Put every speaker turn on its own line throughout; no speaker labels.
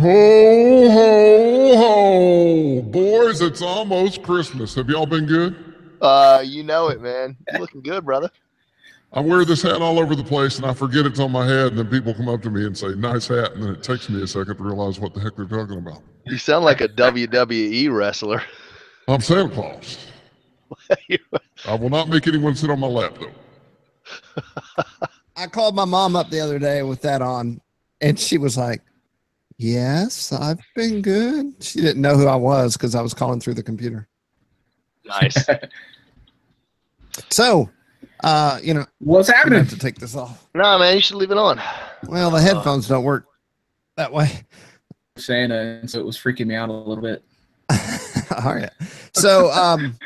Ho, ho, ho. Boys, it's almost Christmas. Have y'all been good?
Uh, you know it, man. You're looking good, brother.
I wear this hat all over the place and I forget it's on my head, and then people come up to me and say, nice hat, and then it takes me a second to realize what the heck they're talking about.
You sound like a WWE wrestler.
I'm Santa Claus. I will not make anyone sit on my lap, though.
I called my mom up the other day with that on, and she was like, Yes, I've been good. She didn't know who I was because I was calling through the computer.
Nice.
So, uh, you know,
What's
I'm
happening?
have to take this off.
no, man, you should leave it on.
Well, the headphones don't work that way.
Santa, and so it was freaking me out a little bit.
All right. So, um,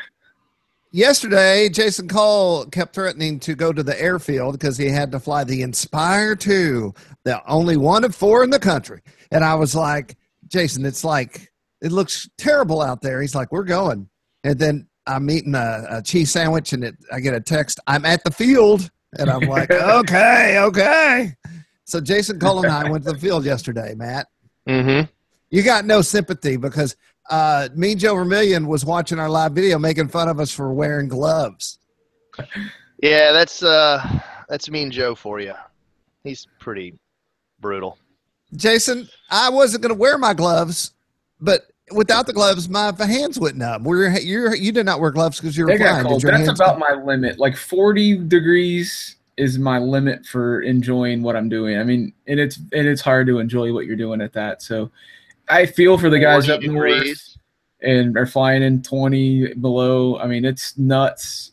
yesterday, Jason Cole kept threatening to go to the airfield because he had to fly the Inspire 2, the only one of four in the country. And I was like, Jason, it's like, it looks terrible out there. He's like, we're going. And then I'm eating a, a cheese sandwich and it, I get a text, I'm at the field. And I'm like, okay, okay. So Jason Cole and I went to the field yesterday, Matt
Mm-hmm.
you got no sympathy because uh, Mean Joe Vermillion was watching our live video making fun of us for wearing gloves.
Yeah, that's uh, that's Mean Joe for you. He's pretty brutal.
Jason, I wasn't going to wear my gloves, but without the gloves, my hands wouldn't up. We're you you did not wear gloves because you were
They got
flying.
cold.
Did your
That's
hands
about my limit. Like 40 degrees is my limit for enjoying what I'm doing. I mean, and it's and it's hard to enjoy what you're doing at that. So I feel for the guys
40
up north and are flying in 20 below. I mean, it's nuts.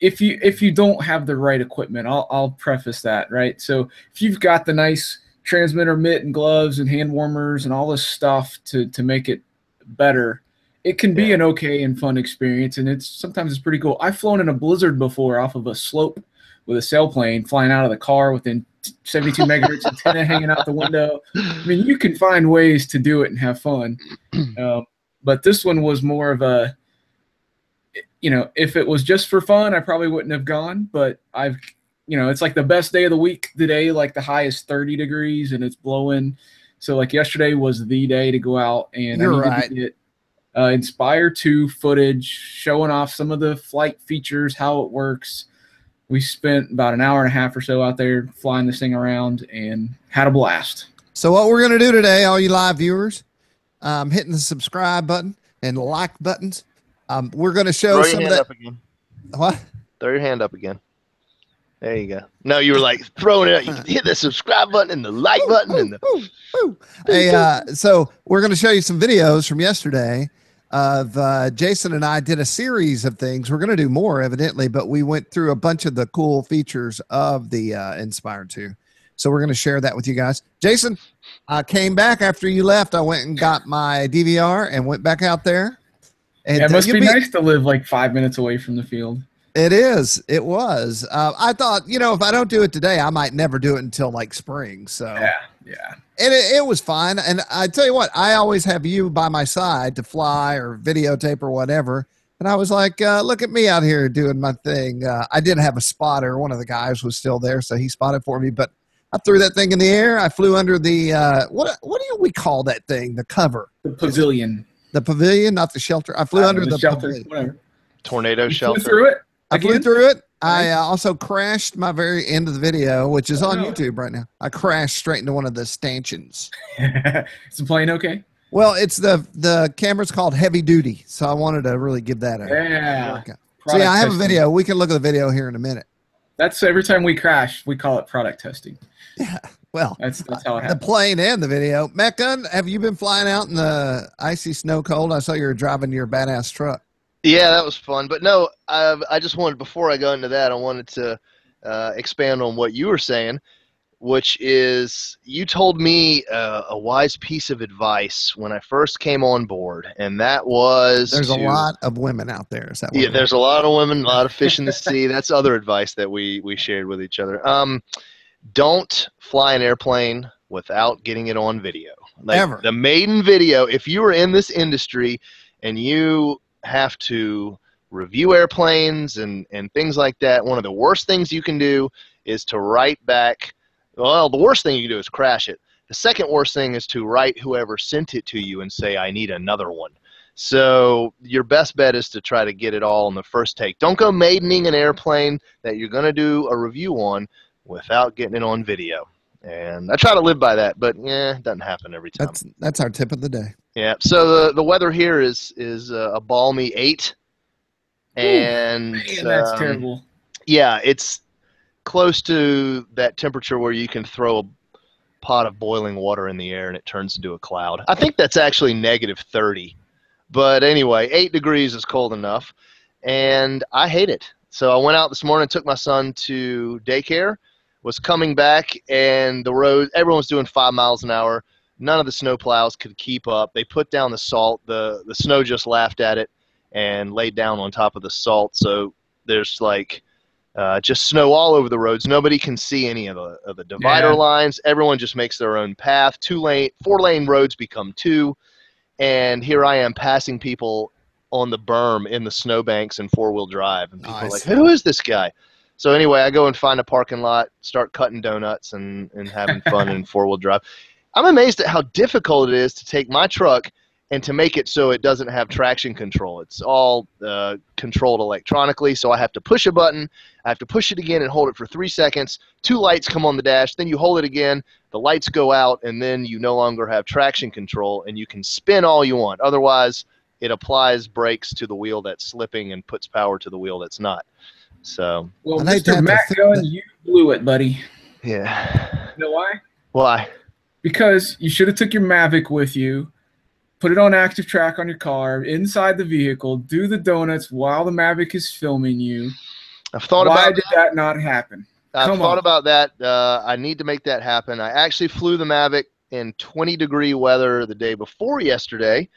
If you if you don't have the right equipment, I'll I'll preface that, right? So if you've got the nice transmitter mitt and gloves and hand warmers and all this stuff to to make it better, it can be
Yeah.
an okay and fun experience and it's sometimes it's pretty cool. I've flown in a blizzard before off of a slope with a sailplane flying out of the car within 72 megahertz antenna hanging out the window. I mean, you can find ways to do it and have fun. Um, but this one was more of a, you know, if it was just for fun, I probably wouldn't have gone. But I've, you know, it's like the best day of the week today, like the high is 30 degrees and it's blowing. So like yesterday was the day to go out and
You're
I needed
right.
to get uh, Inspire 2 footage showing off some of the flight features, how it works. We spent about an hour and a half or so out there flying this thing around and had a blast.
So what we're going to do today, all you live viewers, um, hitting the subscribe button and like buttons. Um, we're going to show
Throw your
some of
hand
that.
up again.
What?
Throw your hand up again. There you go. No, you were like throwing it out. You can hit the subscribe button and the like button and the.
Ooh, ooh. Hey, uh, so we're going to show you some videos from yesterday of uh, Jason and I did a series of things. We're going to do more, evidently, but we went through a bunch of the cool features of the uh, Inspire 2. So we're going to share that with you guys. Jason, I came back after you left. I went and got my DVR and went back out there. And
Yeah, it must
you'll
be, nice to live like five minutes away from the field.
It is. It was. Uh, I thought, you know, if I don't do it today, I might never do it until like spring. So
Yeah, yeah.
And it, it was fine. And I tell you what, I always have you by my side to fly or videotape or whatever. And I was like, uh, look at me out here doing my thing. Uh, I did have a spotter. One of the guys was still there, so he spotted for me. But I threw that thing in the air. I flew under the uh, what? What do we call that thing? The cover,
The pavilion.
the pavilion, not the shelter. I flew
Uh,
under the,
shelter.
pavilion.
Whatever.
Tornado
You flew
shelter.
through it.
I flew through it. I uh, also crashed my very end of the video, which is on
Oh.
YouTube right now. I crashed straight into one of the stanchions.
Is the plane okay?
Well, it's the the camera's called heavy duty, so I wanted to really give that a
Yeah.
So yeah, I have a video. We can look at the video here in a minute.
That's every time we crash, we call it product testing.
Yeah, well,
That's that's how it happens.
the plane and the video. Mecca, have you been flying out in the icy snow cold? I saw you were driving your badass truck.
Yeah, that was fun. But no, I, I just wanted before I go into that, I wanted to uh, expand on what you were saying, which is you told me uh, a wise piece of advice when I first came on board, and that was
There's a lot of women out there. Is that what
Yeah, there's a lot of women, a lot of fish in the sea. That's other advice that we we shared with each other. Um, don't fly an airplane without getting it on video. Like
Ever.
the maiden video. If you are in this industry and you have to review airplanes and and things like that, one of the worst things you can do is to write back. Well, the worst thing you can do is crash it. The second worst thing is to write whoever sent it to you and say, I need another one. So your best bet is to try to get it all in the first take. Don't go maidening an airplane that you're going to do a review on without getting it on video. And I try to live by that, but yeah, it doesn't happen every time.
That's that's our tip of the day.
Yeah. So the the weather here is is uh, a balmy eight, and
Man, that's
um,
terrible.
Yeah, it's close to that temperature where you can throw a pot of boiling water in the air and it turns into a cloud. I think that's actually negative thirty, but anyway, eight degrees is cold enough, and I hate it. So I went out this morning, took my son to daycare, was coming back, and the road everyone was doing five miles an hour none of the snow plows could keep up. They put down the salt. The the snow just laughed at it and laid down on top of the salt. So there's like uh, just snow all over the roads. Nobody can see any of the of the divider
Yeah.
lines. Everyone just makes their own path. Two lane, four lane roads become two, and here I am passing people on the berm in the snowbanks and four wheel drive, and people are like, "Who is this guy?" So anyway, I go and find a parking lot, start cutting donuts and, and having fun in four wheel drive. I'm amazed at how difficult it is to take my truck and to make it so it doesn't have traction control. It's all uh, controlled electronically, so I have to push a button, I have to push it again and hold it for three seconds. Two lights come on the dash, then you hold it again, the lights go out, and then you no longer have traction control, and you can spin all you want. Otherwise, it applies brakes to the wheel that's slipping and puts power to the wheel that's not. So,
Well,
I'd hate
Mr.
have
Matt Gunn, you blew it, buddy.
yeah.
You know why?
Why?
Because you should have took your Mavic with you, put it on active track on your car, inside the vehicle, do the donuts while the Mavic is filming you.
I've thought
why
about
did that not happen?
I've
Come
thought
on.
about that. Uh, I need to make that happen. I actually flew the Mavic in 20 degree weather the day before yesterday,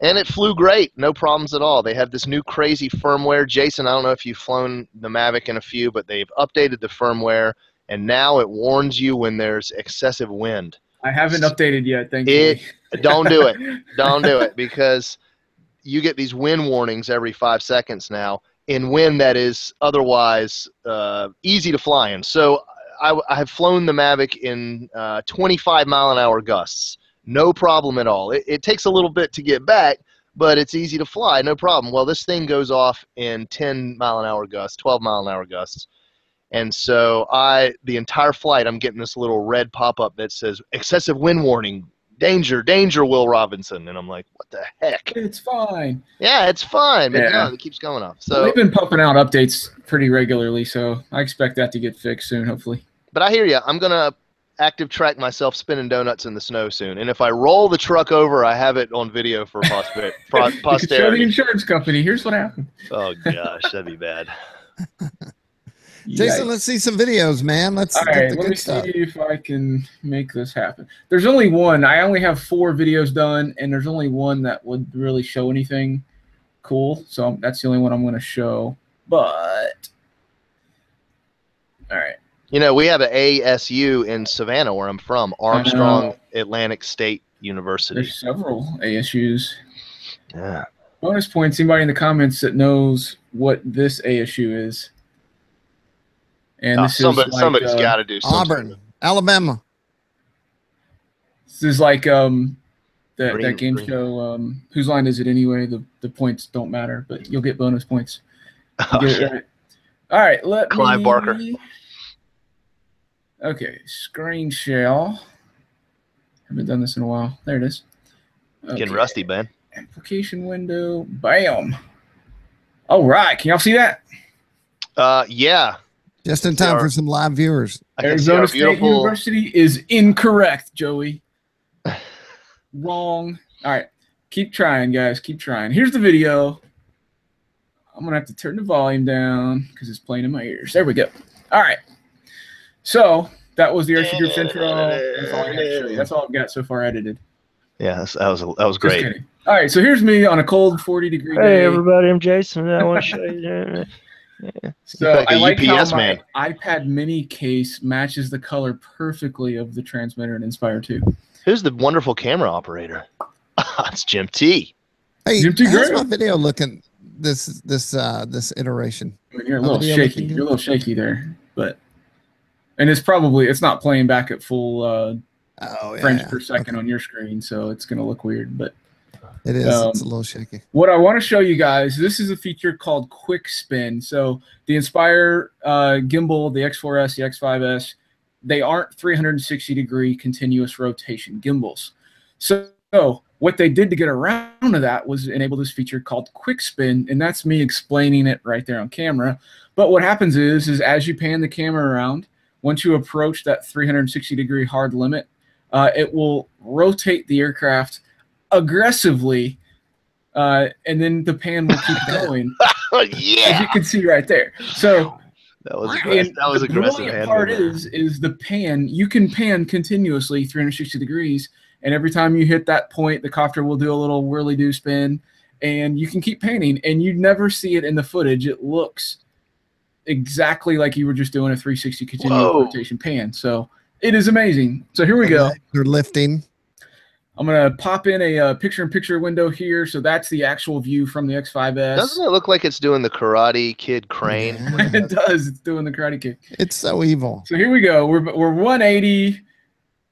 and it flew great. No problems at all. They have this new crazy firmware. Jason, I don't know if you've flown the Mavic in a few, but they've updated the firmware, and now it warns you when there's excessive wind.
I haven't updated yet. Thank you.
Don't do it. Don't do it because you get these wind warnings every five seconds now in wind that is otherwise uh, easy to fly in. So I, I have flown the Mavic in uh, 25 mile an hour gusts. No problem at all. It, it takes a little bit to get back, but it's easy to fly. No problem. Well, this thing goes off in 10 mile an hour gusts, 12 mile an hour gusts. And so I, the entire flight, I'm getting this little red pop up that says excessive wind warning, danger, danger, Will Robinson. And I'm like, what the heck?
It's fine.
Yeah, it's fine. But
Yeah.
no, it keeps going off.
So
So,
they've been pumping out updates pretty regularly, so I expect that to get fixed soon, hopefully.
but I hear you. I'm going to active track myself spinning donuts in the snow soon. And if I roll the truck over, I have it on video for poster- pro-
You could show the insurance company. Here's what happened.
Oh, gosh, that'd be bad.
Jason,
Yikes.
let's see some videos, man. Let's
All
get
right,
the
let
good
me
stuff.
see if I can make this happen. There's only one. I only have four videos done, and there's only one that would really show anything cool. So that's the only one I'm going to show. But all right,
You know, we have an ASU in Savannah, where I'm from, Armstrong. Atlantic State University.
there's several ASUs.
Yeah.
Bonus points. Anybody in the comments that knows what this ASU is? And
Uh,
this
somebody,
is like,
somebody's
uh,
got to do something.
Auburn, Alabama.
This is like um that,
Green-
that game
green.
show. Um, whose line is it anyway? The the points don't matter, but you'll get bonus points. You
Oh,
get
yeah.
right. All right, let
Clive
me.
Barker.
Okay, screen share. Haven't done this in a while. There it is.
Getting rusty, Ben.
Application window. Bam. All right, can y'all see that?
Uh, yeah.
Just in time
Our-
for some live viewers.
I can see our
Arizona State. University is incorrect, Joey. Wrong. All right. Keep trying, guys. Keep trying. Here's the video. I'm going to have to turn the volume down because it's playing in my ears. There we go. All right. So that was the RC Group Central. That's all I got to show you. That's all I've got so far edited.
Yeah, that's- that was that was great.
All right. So here's me on a cold 40 degree
Hey
day.
everybody, I'm Jason. I want to show you.
So
like a
I like
UPS
how my iPad mini case matches the color perfectly of the transmitter in Inspire 2.
Who's the wonderful camera operator? it's Jim T.
Hey,
Jim T.
how's my video looking this this uh this iteration?
I mean, you're a little shaky.
looking?
You're a little shaky there, but and it's probably it's not playing back at full uh,
Oh yeah,
frames
yeah.
per second on your screen, so it's gonna look weird. But
it is.
um,
it's a little shaky.
what I want to show you guys, this is a feature called Quick Spin. So the Inspire uh, gimbal, the X4S, the X5S, they aren't 360 degree continuous rotation gimbals. So, so what they did to get around to that was enable this feature called Quick Spin, and that's me explaining it right there on camera. But what happens is, is as you pan the camera around, once you approach that 360 degree hard limit, uh, it will rotate the aircraft aggressively, uh, and then the pan will keep going,
Oh,
as
yeah,
you can see right there. So
that was
and
aggressive. That was
the
aggressive.
brilliant part
movement.
is, is the pan. You can pan continuously 360 degrees, and every time you hit that point, the copter will do a little whirly do spin, and you can keep panning, and you never see it in the footage. It looks exactly like you were just doing a 360 continuous
Whoa.
rotation pan. So it is amazing. So here we go.
They're lifting.
I'm gonna pop in a uh, picture-in-picture window here. So that's the actual view from the X5S.
Doesn't it look like it's doing the Karate Kid crane?
It does. It's doing the karate Kid.
It's so evil.
So here we go. We're we're 180,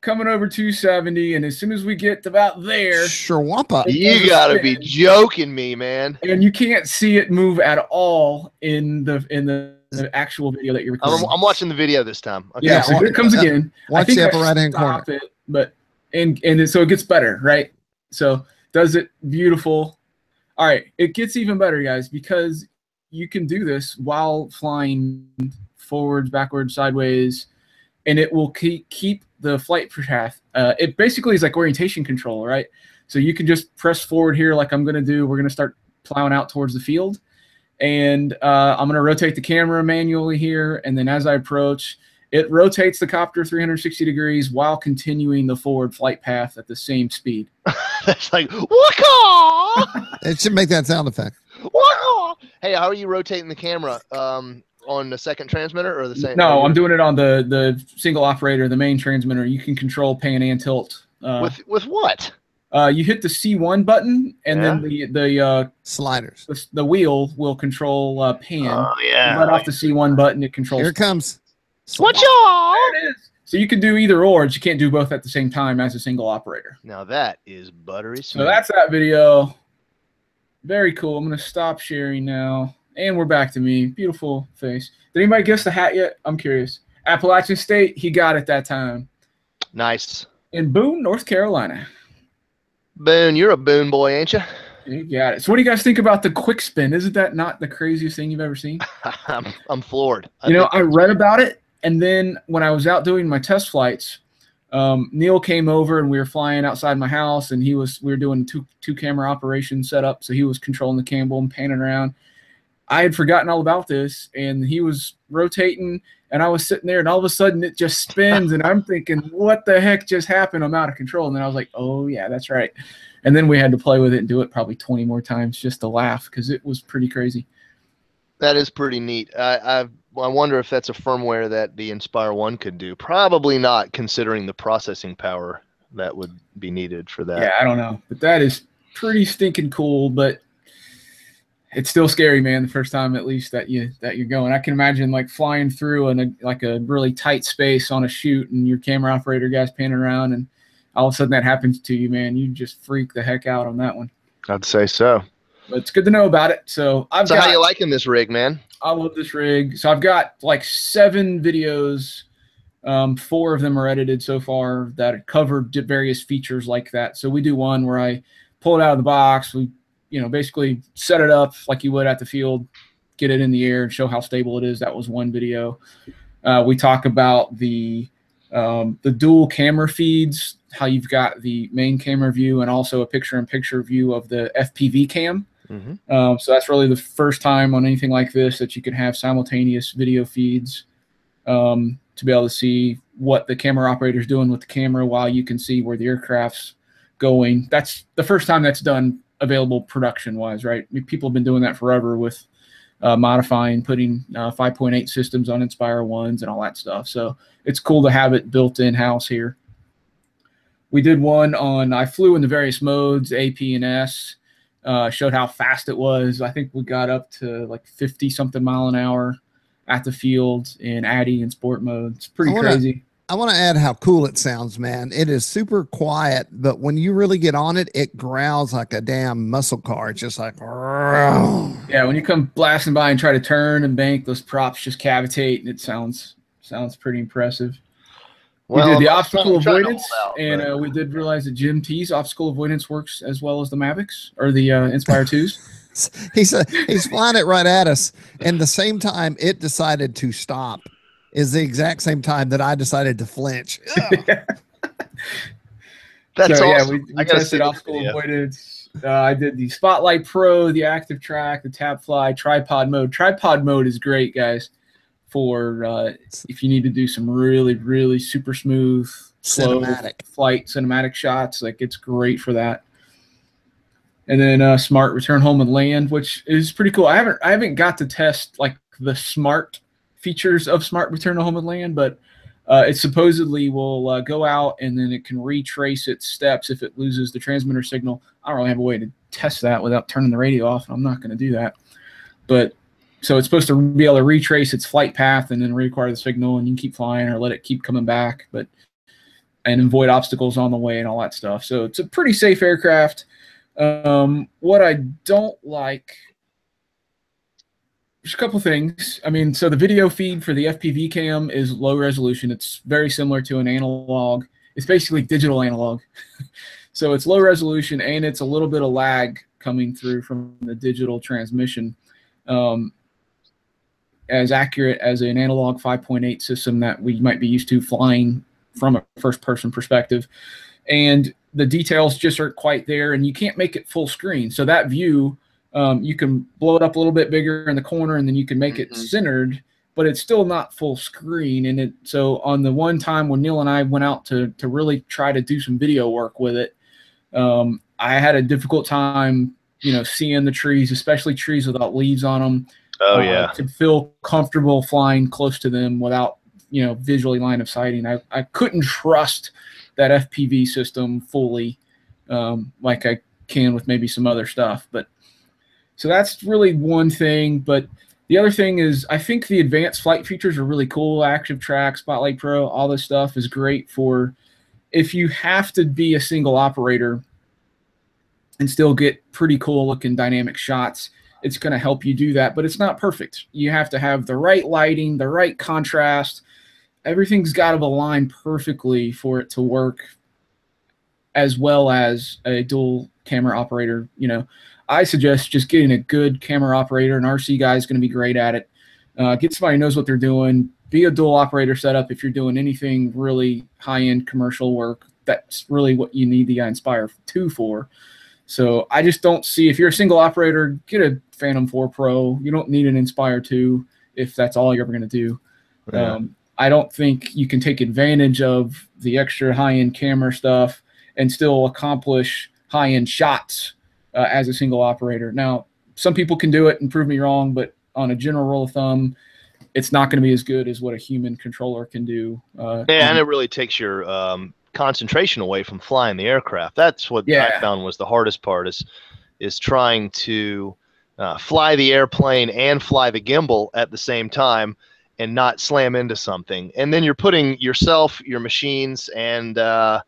coming over 270, and as soon as we get about there,
Sure, wampa.
It
You gotta be joking me, man.
and you can't see it move at all in the in the, the actual video that you're
I'm,
recording.
I'm watching the video this time. Okay.
yeah,
Yeah,
so here it comes
uh,
again. I
Watch
think
the
I
upper right hand corner.
it, but and and so it gets better, right? So does it beautiful. All right, it gets even better, guys, because you can do this while flying forwards, backwards, sideways, and it will keep keep the flight path. Uh, it basically is like orientation control, right? So you can just press forward here, like I'm going to do. We're going to start plowing out towards the field, and uh, I'm going to rotate the camera manually here, and then as I approach, it rotates the copter 360 degrees while continuing the forward flight path at the same speed.
That's like waka,
It should make that sound effect.
waka. Hey, how are you rotating the camera? Um, on the second transmitter or the same?
No, I'm doing it on the the single operator, the main transmitter. You can control pan and tilt. Uh,
with with what?
uh, you hit the C1 button, and then the the, uh,
Sliders.
the the wheel will control uh, pan.
Oh yeah.
Right off the C1 button, it controls.
Here it comes.
What oh, y'all?
There it is. So you can do either or. but You can't do both at the same time as a single operator.
Now that is buttery smooth.
So that's that video. Very cool. I'm gonna stop sharing now, and we're back to me. Beautiful face. Did anybody guess the hat yet? I'm curious. Appalachian State, he got it that time
nice.
in Boone, North Carolina.
Boone, you're a Boone boy, ain't you?
You got it. So, what do you guys think about the quick spin? Isn't that not the craziest thing you've ever seen?
I'm, I'm floored. I
you know, I read about it, and then when I was out doing my test flights, um, Neil came over and we were flying outside my house, and he was we were doing two two camera operation setup, so he was controlling the gimbal and panning around. I had forgotten all about this, and he was rotating, and I was sitting there, and all of a sudden it just spins, and I'm thinking, what the heck just happened? I'm out of control, and then I was like, oh yeah, that's right. And then we had to play with it and do it probably 20 more times just to laugh because it was pretty crazy.
That is pretty neat. I, I I wonder if that's a firmware that the Inspire One could do. Probably not, considering the processing power that would be needed for that.
Yeah, I don't know, but that is pretty stinking cool. But it's still scary, man. The first time, at least that you that you're going, I can imagine like flying through in a like a really tight space on a shoot, and your camera operator guy's panning around, and all of a sudden that happens to you, man. You just freak the heck out on that one.
I'd say so.
But it's good to know about it. So I've
So
got.
how you liking this rig, man?
I love this rig. So I've got like seven videos. Um, four of them are edited so far that cover various features like that. So we do one where I pull it out of the box. We, you know, basically set it up like you would at the field, get it in the air and show how stable it is. That was one video. Uh, we talk about the um, the dual camera feeds, how you've got the main camera view and also a picture-in-picture view of the FPV cam.
Mm-hmm.
Um, so that's really the first time on anything like this that you can have simultaneous video feeds um, to be able to see what the camera operator is doing with the camera while you can see where the aircraft's going. That's the first time that's done available production wise, right? I mean, people have been doing that forever with uh, modifying, putting uh, 5.8 systems on Inspire ones and all that stuff. So it's cool to have it built in house here. We did one on, I flew in the various modes, A, P, and S uh, showed how fast it was. I think we got up to like 50 something mile an hour at the field in ATTI and sport mode. It's pretty
I wanna-
crazy.
I want to add how cool it sounds, man. It is super quiet, but when you really get on it, it growls like a damn muscle car. It's just like,
Yeah, when you come blasting by and try to turn and bank, those props just cavitate, and it sounds sounds pretty impressive. We did the
I'm
obstacle
trying- trying to
avoidance,
out,
and
but-
uh, we did realize that Jim T's obstacle avoidance works as well as the Mavics or the uh, Inspire twos.
he's a, he's flying it right at us. And the same time it decided to stop is the exact same time that I decided to flinch.
That's
so yeah, we, we
I
tested
the
obstacle
video.
avoidance. Uh, I did the Spotlight Pro, the Active Track, the Tap Fly, tripod mode. Tripod mode is great, guys, for uh, if you need to do some really, really super smooth,
Cinematic.
flight cinematic shots. Like it's great for that. And then uh, Smart Return Home and Land, which is pretty cool. I haven't I haven't got to test like the smart features of Smart Return to Home and Land, but uh, it supposedly will uh, go out and then it can retrace its steps if it loses the transmitter signal. I don't really have a way to test that without turning the radio off, and I'm not going to do that. But so it's supposed to be able to retrace its flight path and then reacquire the signal, and you can keep flying or let it keep coming back, but and avoid obstacles on the way and all that stuff. So it's a pretty safe aircraft. Um, what I don't like there's a couple things. I mean, so the video feed for the FPV cam is low resolution. It's very similar to an analog. It's basically digital analog. so it's low resolution and it's a little bit of lag coming through from the digital transmission. Um, as accurate as an analog 5.8 system that we might be used to flying from a first person perspective. And the details just aren't quite there, and you can't make it full screen. So that view um, you can blow it up a little bit bigger in the corner and then you can make it
Mhm.
centered but it's still not full screen and it so on the one time when neil and i went out to to really try to do some video work with it um, i had a difficult time you know seeing the trees especially trees without leaves on them
Oh
uh,
yeah.
to feel comfortable flying close to them without you know visually line of sighting i, I couldn't trust that fpv system fully um, like i can with maybe some other stuff but so that's really one thing but the other thing is i think the advanced flight features are really cool active track spotlight pro all this stuff is great for if you have to be a single operator and still get pretty cool looking dynamic shots it's going to help you do that but it's not perfect. You have to have the right lighting the right contrast. Everything's got to align perfectly for it to work as well as a dual camera operator you know. I suggest just getting a good camera operator. An rc guy is going to be great at it. Uh, get somebody who knows what they're doing. Be a dual operator setup if you're doing anything really high end commercial work. That's really what you need the inspire 2 for so I just don't see if you're a single operator, get a Phantom 4 Pro. You don't need an Inspire 2 if that's all you're ever going to do.
Yeah.
Um, I don't think you can take advantage of the extra high end camera stuff and still accomplish high end shots uh, as a single operator. Now, some people can do it and prove me wrong, but on a general rule of thumb, it's not going to be as good as what a human controller can do. Uh,
Yeah,
on-
and it really takes your um, concentration away from flying the aircraft. That's what I found was the hardest part is is trying to uh, fly the airplane and fly the gimbal at the same time and not slam into something. And then you're putting yourself, your machines, and uh,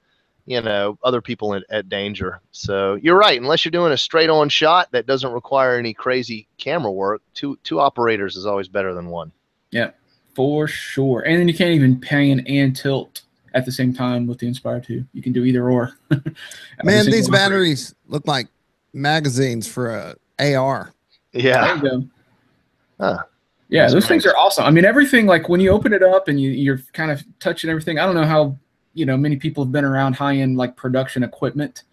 you know other people in, at danger. So you're right. Unless you're doing a straight on shot that doesn't require any crazy camera work, two two operators is always better than one.
Yeah, for sure. And then you can't even pan and tilt at the same time with the Inspire 2. You can do either or.
Man,
single
these
operator.
batteries look like magazines for uh, a AR.
Yeah.
There you go.
Huh.
Yeah,
That's
those things are awesome. I mean, everything like when you open it up and you, you're kind of touching everything. I don't know how you know many people have been around high end like production equipment,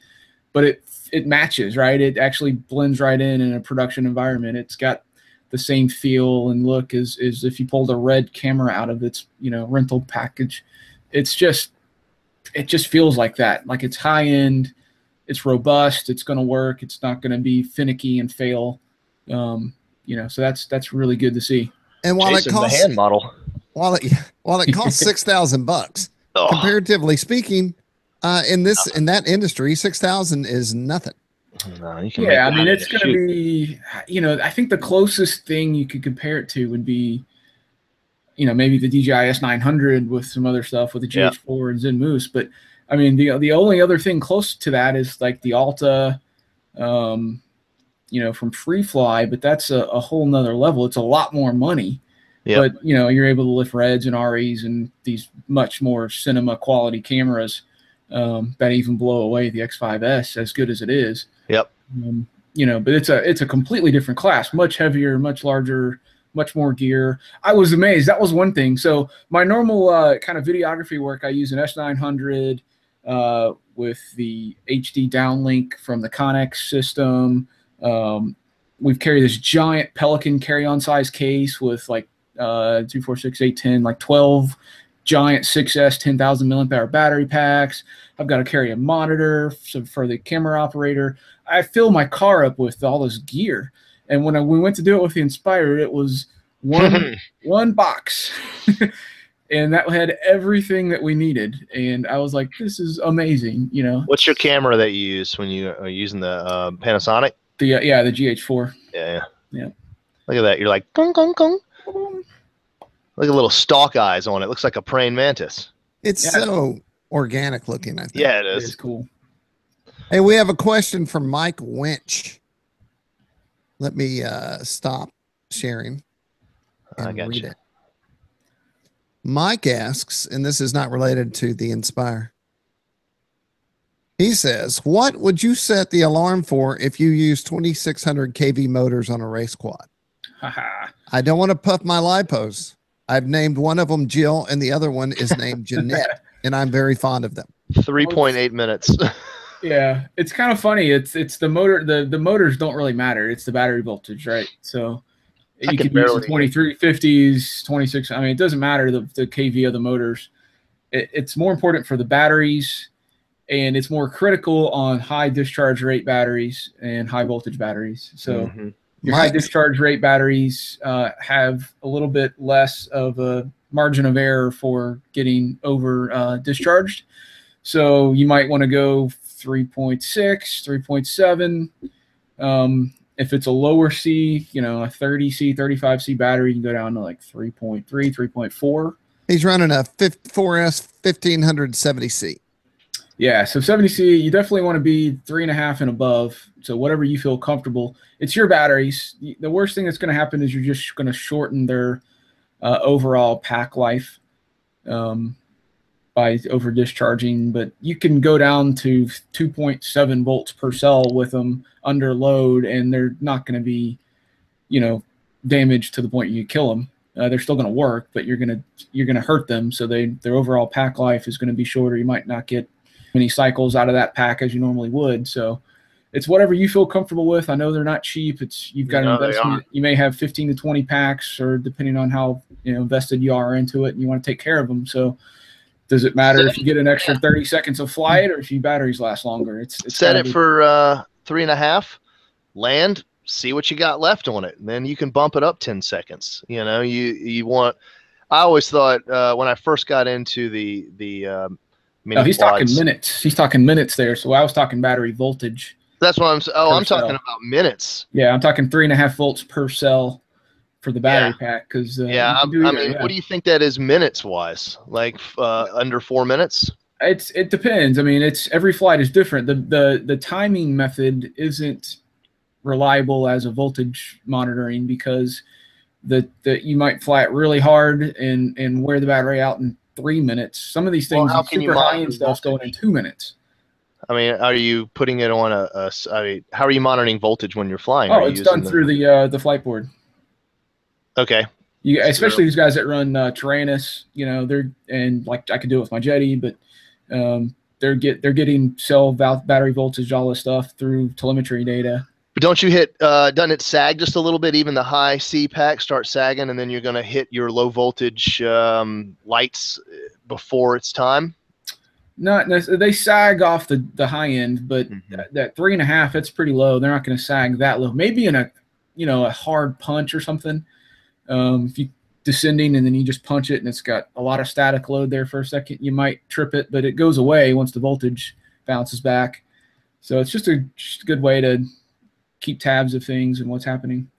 but it it matches right. It actually blends right in in a production environment. It's got the same feel and look as as if you pulled a red camera out of its you know rental package. It's just it just feels like that. Like it's high end. It's robust. It's going to work. It's not going to be finicky and fail. Um, you know, so that's that's really good to see.
And while
Jason,
it costs
the hand model.
while it while it costs six thousand bucks,
Oh,
comparatively speaking, uh, in this in that industry, six thousand is nothing.
no, you can
Yeah, I mean, it's going to be, you know, I think the closest thing you could compare it to would be you know, maybe the DJI S900 with some other stuff with the
Yeah.
GH4 and Zenmuse. But I mean, the the only other thing close to that is like the Alta, um, you know, from FreeFly, but that's a, a whole nother level. It's a lot more money.
Yeah.
But you know, you're able to lift Reds and REs and these much more cinema quality cameras um, that even blow away the X5S as good as it is.
Yep.
Um, you know, but it's a it's a completely different class, much heavier, much larger, much more gear. I was amazed. That was one thing. So my normal uh, kind of videography work, I use an S900 uh, with the HD downlink from the Connex system. Um, we've carried this giant Pelican carry-on size case with like uh, two, four, six, eight, ten, like twelve giant 6S 10,000 milliamp hour battery packs. I've got to carry a monitor for the camera operator. I fill my car up with all this gear. And when I, we went to do it with the Inspire, it was one one box, and that had everything that we needed. And I was like, "This is amazing!" You know,
What's your camera that you use when you are using the uh, Panasonic?
the uh, yeah, the GH4.
Yeah.
Yeah.
Look at that. You're like, gong, gong, gong. Look at little stalk eyes on it. Looks like a praying mantis.
It's
Yeah.
so organic looking. I think.
Yeah, it
It
is.
is cool.
Hey, we have a question from Mike Winch. Let me uh, stop sharing
I
and
got
read
you.
it. Mike asks, and this is not related to the Inspire. He says, "What would you set the alarm for if you use 2600 kV motors on a race quad?" I don't want to puff my lipos. I've named one of them Jill, and the other one is named Jeanette, and I'm very fond of them.
3.8 minutes.
Yeah, it's kind of funny. It's it's the motor. The the motors don't really matter. It's the battery voltage, right? So
I
you
can
could use
barely-
the twenty three fifties, twenty six. I mean, it doesn't matter the the kV of the motors. It, it's more important for the batteries, and it's more critical on high discharge rate batteries and high voltage batteries. So
Mhm.
your high discharge rate batteries uh, have a little bit less of a margin of error for getting over uh, discharged. So you might want to go 3.6, 3.7. Um, if it's a lower C, you know, a 30C, 35C battery, you can go down to like 3.3, 3.4.
He's running a 4S 1570C.
Yeah, so 70C, you definitely want to be three and a half and above. So whatever you feel comfortable. It's your batteries. The worst thing that's going to happen is you're just going to shorten their uh, overall pack life um, by over discharging. But you can go down to 2.7 volts per cell with them under load, and they're not going to be, you know, damaged to the point you kill them. Uh, they're still going to work, but you're going to you're going to hurt them. So they their overall pack life is going to be shorter. You might not get many cycles out of that pack as you normally would. So it's whatever you feel comfortable with. I know they're not cheap. It's you've got
No,
an investment. You may have 15 to 20 packs, or depending on how you know invested you are into it, and you want to take care of them. So does it matter if you get an extra 30 seconds of flight, or if your batteries last longer? It's, it's
Set it
be-
for uh, three and a half. Land. See what you got left on it. And then you can bump it up 10 seconds. You know, you you want. I always thought uh, when I first got into the the um,
No, he's talking minutes. He's talking minutes there. So I was talking battery voltage.
That's what I'm. Oh, I'm talking about minutes.
Yeah, I'm talking three and a half volts per cell for the battery pack. Because uh,
yeah, I,
do
I mean,
yeah.
what do you think that is minutes wise? Like uh, under four minutes?
It's it depends. I mean, it's every flight is different. The the the timing method isn't reliable as a voltage monitoring because the the you might fly it really hard and and wear the battery out in three minutes. Some of these
Well,
things,
how can you
super high end stuff's going in two minutes.
I mean, are you putting it on a? a I mean, how are you monitoring voltage when you're flying?
Oh,
Are
it's done through the uh, the flight board.
Okay.
You especially these guys that run uh, Taranis, you know, they're and like I could do it with my Jeti, but um, they're get they're getting cell val- battery voltage, all this stuff through telemetry data.
But don't you hit? Uh, doesn't it sag just a little bit? Even the high C pack starts sagging, and then you're going to hit your low voltage um, lights uh, before it's time.
Not. They sag off the, the high end, but
Mhm.
that, that three and a half, that's pretty low. They're not going to sag that low. Maybe in a, you know, a hard punch or something. Um, if you descending and then you just punch it and it's got a lot of static load there for a second, you might trip it, but it goes away once the voltage bounces back. So it's just a, just a good way to keep tabs of things and what's happening.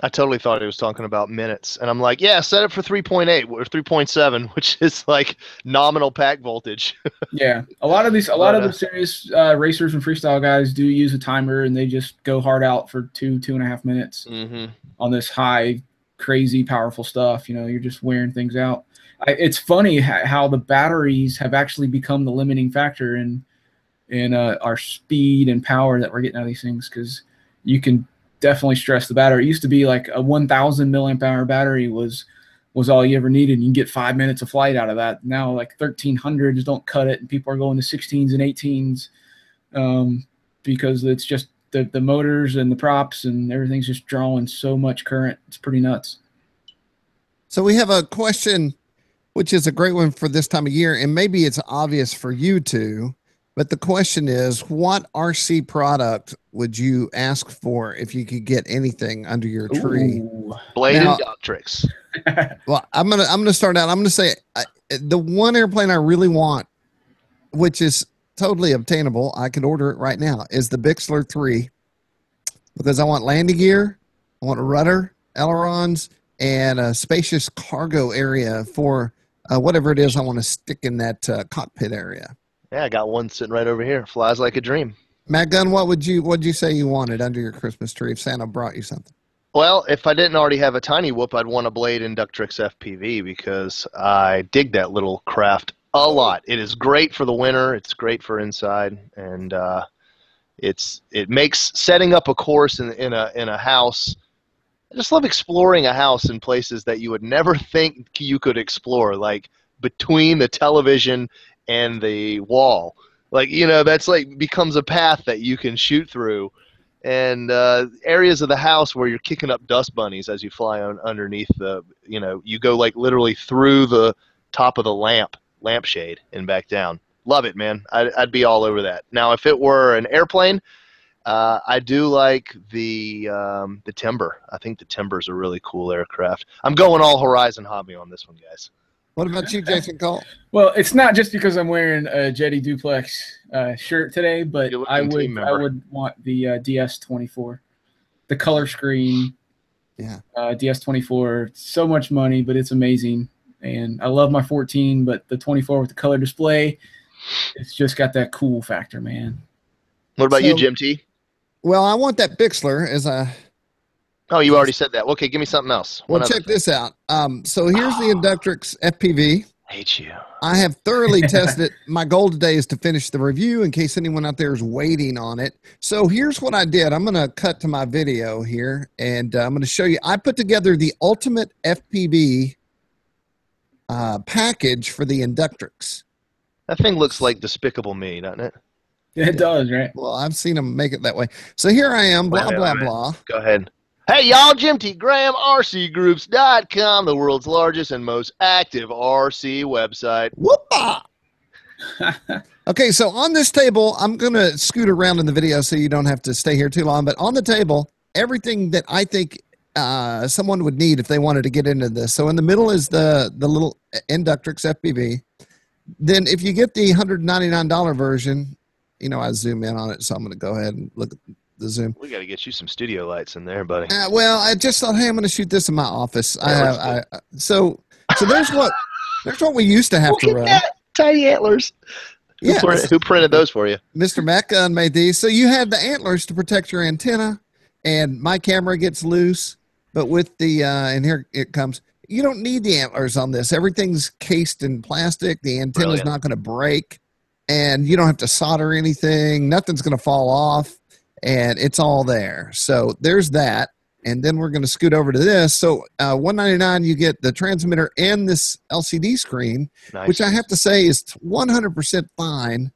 I totally thought he was talking about minutes, and I'm like, yeah, set it for 3.8 or 3.7, which is like nominal pack voltage.
Yeah, a lot of these, a lot of
uh,
the serious uh, racers and freestyle guys do use a timer, and they just go hard out for two, two and a half minutes
mm-hmm.
on this high, crazy, powerful stuff. You know, you're just wearing things out. I, it's funny how the batteries have actually become the limiting factor in in uh, our speed and power that we're getting out of these things because you can definitely stress the battery. It used to be like a 1,000 milliamp hour battery was was all you ever needed. You can get five minutes of flight out of that. Now, like 1300s don't cut it, and people are going to 16s and 18s um, because it's just the, the motors and the props and everything's just drawing so much current. It's pretty nuts.
So we have a question, which is a great one for this time of year, and maybe it's obvious for you two, but the question is, what RC product would you ask for if you could get anything under your tree?
Ooh.
Blade
Now-
and Doctrix.
Well, I'm gonna I'm gonna start out. I'm gonna say I, the one airplane I really want, which is totally obtainable. I could order it right now. Is the Bixler three, because I want landing gear, I want a rudder, ailerons, and a spacious cargo area for uh, whatever it is I want to stick in that uh, cockpit area.
Yeah, I got one sitting right over here. Flies like a dream.
Matt Gunn, what would you what would you say you wanted under your Christmas tree if Santa brought you something?
Well, if I didn't already have a tiny whoop, I'd want a Blade Inductrix FPV because I dig that little craft a lot. It is great for the winter. It's great for inside, and uh, it's it makes setting up a course in in a in a house. I just love exploring a house in places that you would never think you could explore, like between the television and the wall. Like you know, that's like becomes a path that you can shoot through and uh, areas of the house where you're kicking up dust bunnies as you fly on underneath the you know you go like literally through the top of the lamp lampshade and back down love it man I'd, I'd be all over that now if it were an airplane uh, I do like the um, the Timber. I think the Timber is a really cool aircraft. I'm going all Horizon Hobby on this one, guys.
What about you, Jason Cole?
Well, it's not just because I'm wearing a Jeti Duplex uh, shirt today, but I would I would want the uh, DS24, the color screen.
Yeah.
Uh, DS24, so much money, but it's amazing, and I love my 14, but the 24 with the color display, it's just got that cool factor, man.
What about you, Jim T?
Well, I want that Bixler as a
Oh, you already said that. Okay, give me something else.
Well,
One other
check
thing.
this out. Um, so here's the Inductrix FPV.
Hate you.
I have thoroughly tested it. My goal today is to finish the review in case anyone out there is waiting on it. So here's what I did. I'm going to cut to my video here and uh, I'm going to show you. I put together the ultimate FPV uh, package for the Inductrix.
That thing looks like Despicable Me, doesn't it?
It does, right?
Well, I've seen them make it that way. So here I am, blah,
Wait
blah, blah.
Go ahead. Hey, y'all, Jim T. Graham, RCGroups.com, the world's largest and most active RC website.
Whoopah! Okay, so on this table, I'm going to scoot around in the video so you don't have to stay here too long. But on the table, everything that I think uh, someone would need if they wanted to get into this. So in the middle is the the little Inductrix FPV. Then if you get the $199 version, you know I zoom in on it, so I'm going to go ahead and look at the zoom.
We got to get you some studio lights in there, buddy.
Uh, well, I just thought, hey, I'm going to shoot this in my office. I
Yeah,
have, I, so so there's what there's what we used to have to
Look at
run.
that, tiny antlers. Who,
Yeah,
who printed those for you?
Mr. Mecca made these. So you had the antlers to protect your antenna, and my camera gets loose. But with the uh, and here it comes. You don't need the antlers on this. Everything's cased in plastic. The antenna's
Brilliant.
not going to break, and you don't have to solder anything. Nothing's going to fall off, and it's all there. So there's that. And then we're going to scoot over to this. So uh, 199, you get the transmitter and this LCD screen
Nice.
which I have to say is 100% fine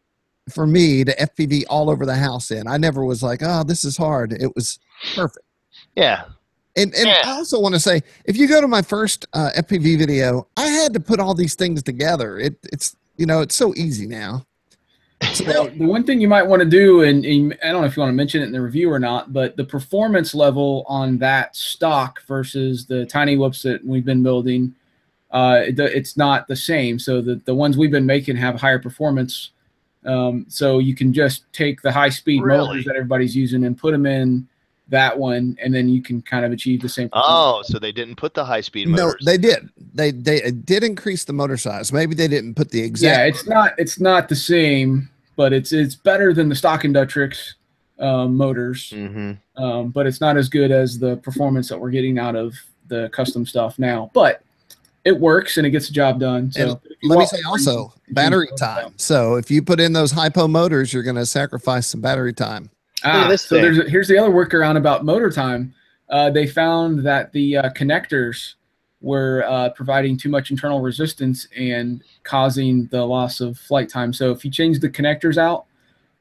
for me to FPV all over the house in. I never was like, oh, this is hard. It was perfect.
yeah.
And, and
Yeah.
I also want to say, if you go to my first uh, FPV video, I had to put all these things together. It, it's, you know, it's so easy now.
Well, the one thing you might want to do, and, and I don't know if you want to mention it in the review or not, but the performance level on that stock versus the tiny whoops that we've been building, uh, it, it's not the same. So the, the ones we've been making have higher performance. Um, so you can just take the high speed
Really?
motors that everybody's using and put them in that one, and then you can kind of achieve the same.
Oh, so they didn't put the high speed Motors.
No, they did. They they did increase the motor size. Maybe they didn't put the exact.
yeah,
exact.
it's not it's not the same, but it's it's better than the stock Inductrix um, motors,
hmm
um, but it's not as good as the performance that we're getting out of the custom stuff now. But it works and it gets the job done. So
And
if you
Let me say also battery time. So if you put in those hypo motors, you're going to sacrifice some battery time.
Ah,
this
so there's here's the other workaround about motor time. Uh, they found that the uh, connectors were uh, providing too much internal resistance and causing the loss of flight time. So if you change the connectors out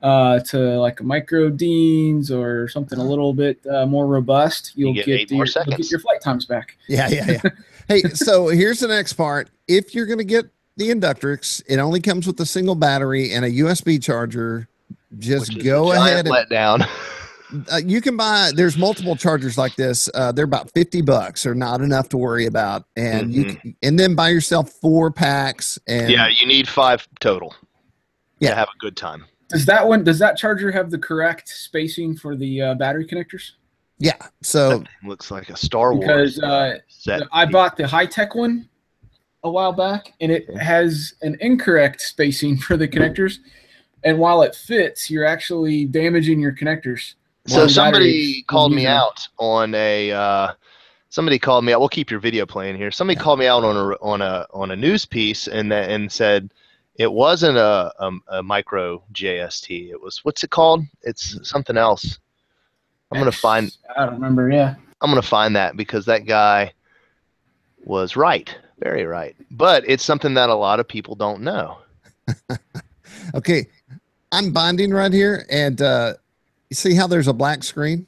uh, to like a micro Deans or something a little bit uh, more robust, you'll
get
get,
more
your, you'll get your flight times back.
Yeah, yeah, yeah. hey, so here's the next part. If you're going to get the Inductrix, it only comes with a single battery and a USB charger. Just go ahead and
letdown.
uh, you can buy there's multiple chargers like this uh, they're about 50 bucks or not enough to worry about and you can, and then buy yourself four packs and
yeah, you need five total.
Yeah.
to have a good time.
Does that one? Does that charger have the correct spacing for the uh, battery connectors?
yeah so
That looks like a Star Wars
Because uh,
set.
I bought the high tech one a while back, and it has an incorrect spacing for the connectors. And while it fits, you're actually damaging your connectors.
So somebody called me out on a. Uh, somebody called me out. We'll keep your video playing here. Somebody
Yeah.
called me out on a on a on a news piece and that and said it wasn't a, a a micro JST. It was what's it called? It's something else. I'm gonna find
I don't remember. Yeah.
I'm gonna find that because that guy was right, very right. But it's something that a lot of people don't know.
okay i'm binding right here and uh you see how there's a black screen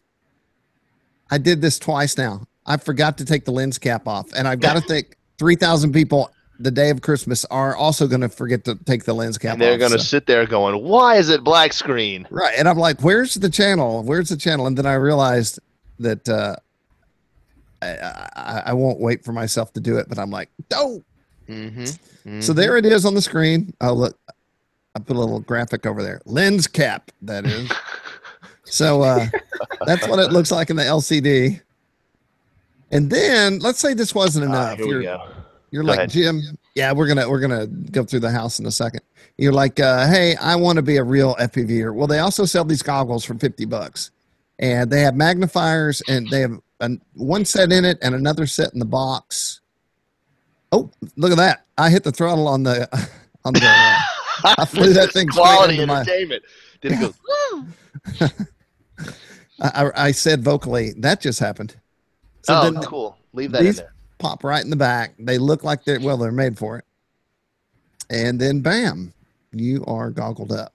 i did this twice now i forgot to take the lens cap off and i've got to think 3000 people the day of christmas are also going to forget to take the lens cap
And they're
off
gonna
so-
sit there going, "Why is it black screen?"
Right. And I'm like, where's the channel? Where's the channel? And then I realized that uh, I, I, I won't wait for myself to do it, but I'm like, no.
Mm-hmm.
So there it is on the screen. Oh, look. I put a little graphic over there. Lens cap, that is. so uh, that's what it looks like in the LCD. And then let's say this wasn't
Ah,
enough.
here
You're, you're like
ahead.
Jim. Yeah, we're gonna we're gonna go through the house in a second. You're like, uh, hey, I want to be a real FPVer. Well, they also sell these goggles for fifty bucks, and they have magnifiers, and they have an, one set in it and another set in the box. Oh, look at that! I hit the throttle on the on the. I flew that thing
quality
into my-
entertainment. Did it go?
I, I I said vocally that just happened. So
oh,
then
cool. Leave that in there.
pop right in the back. They look like they're well, they're made for it. And then bam, you are goggled up.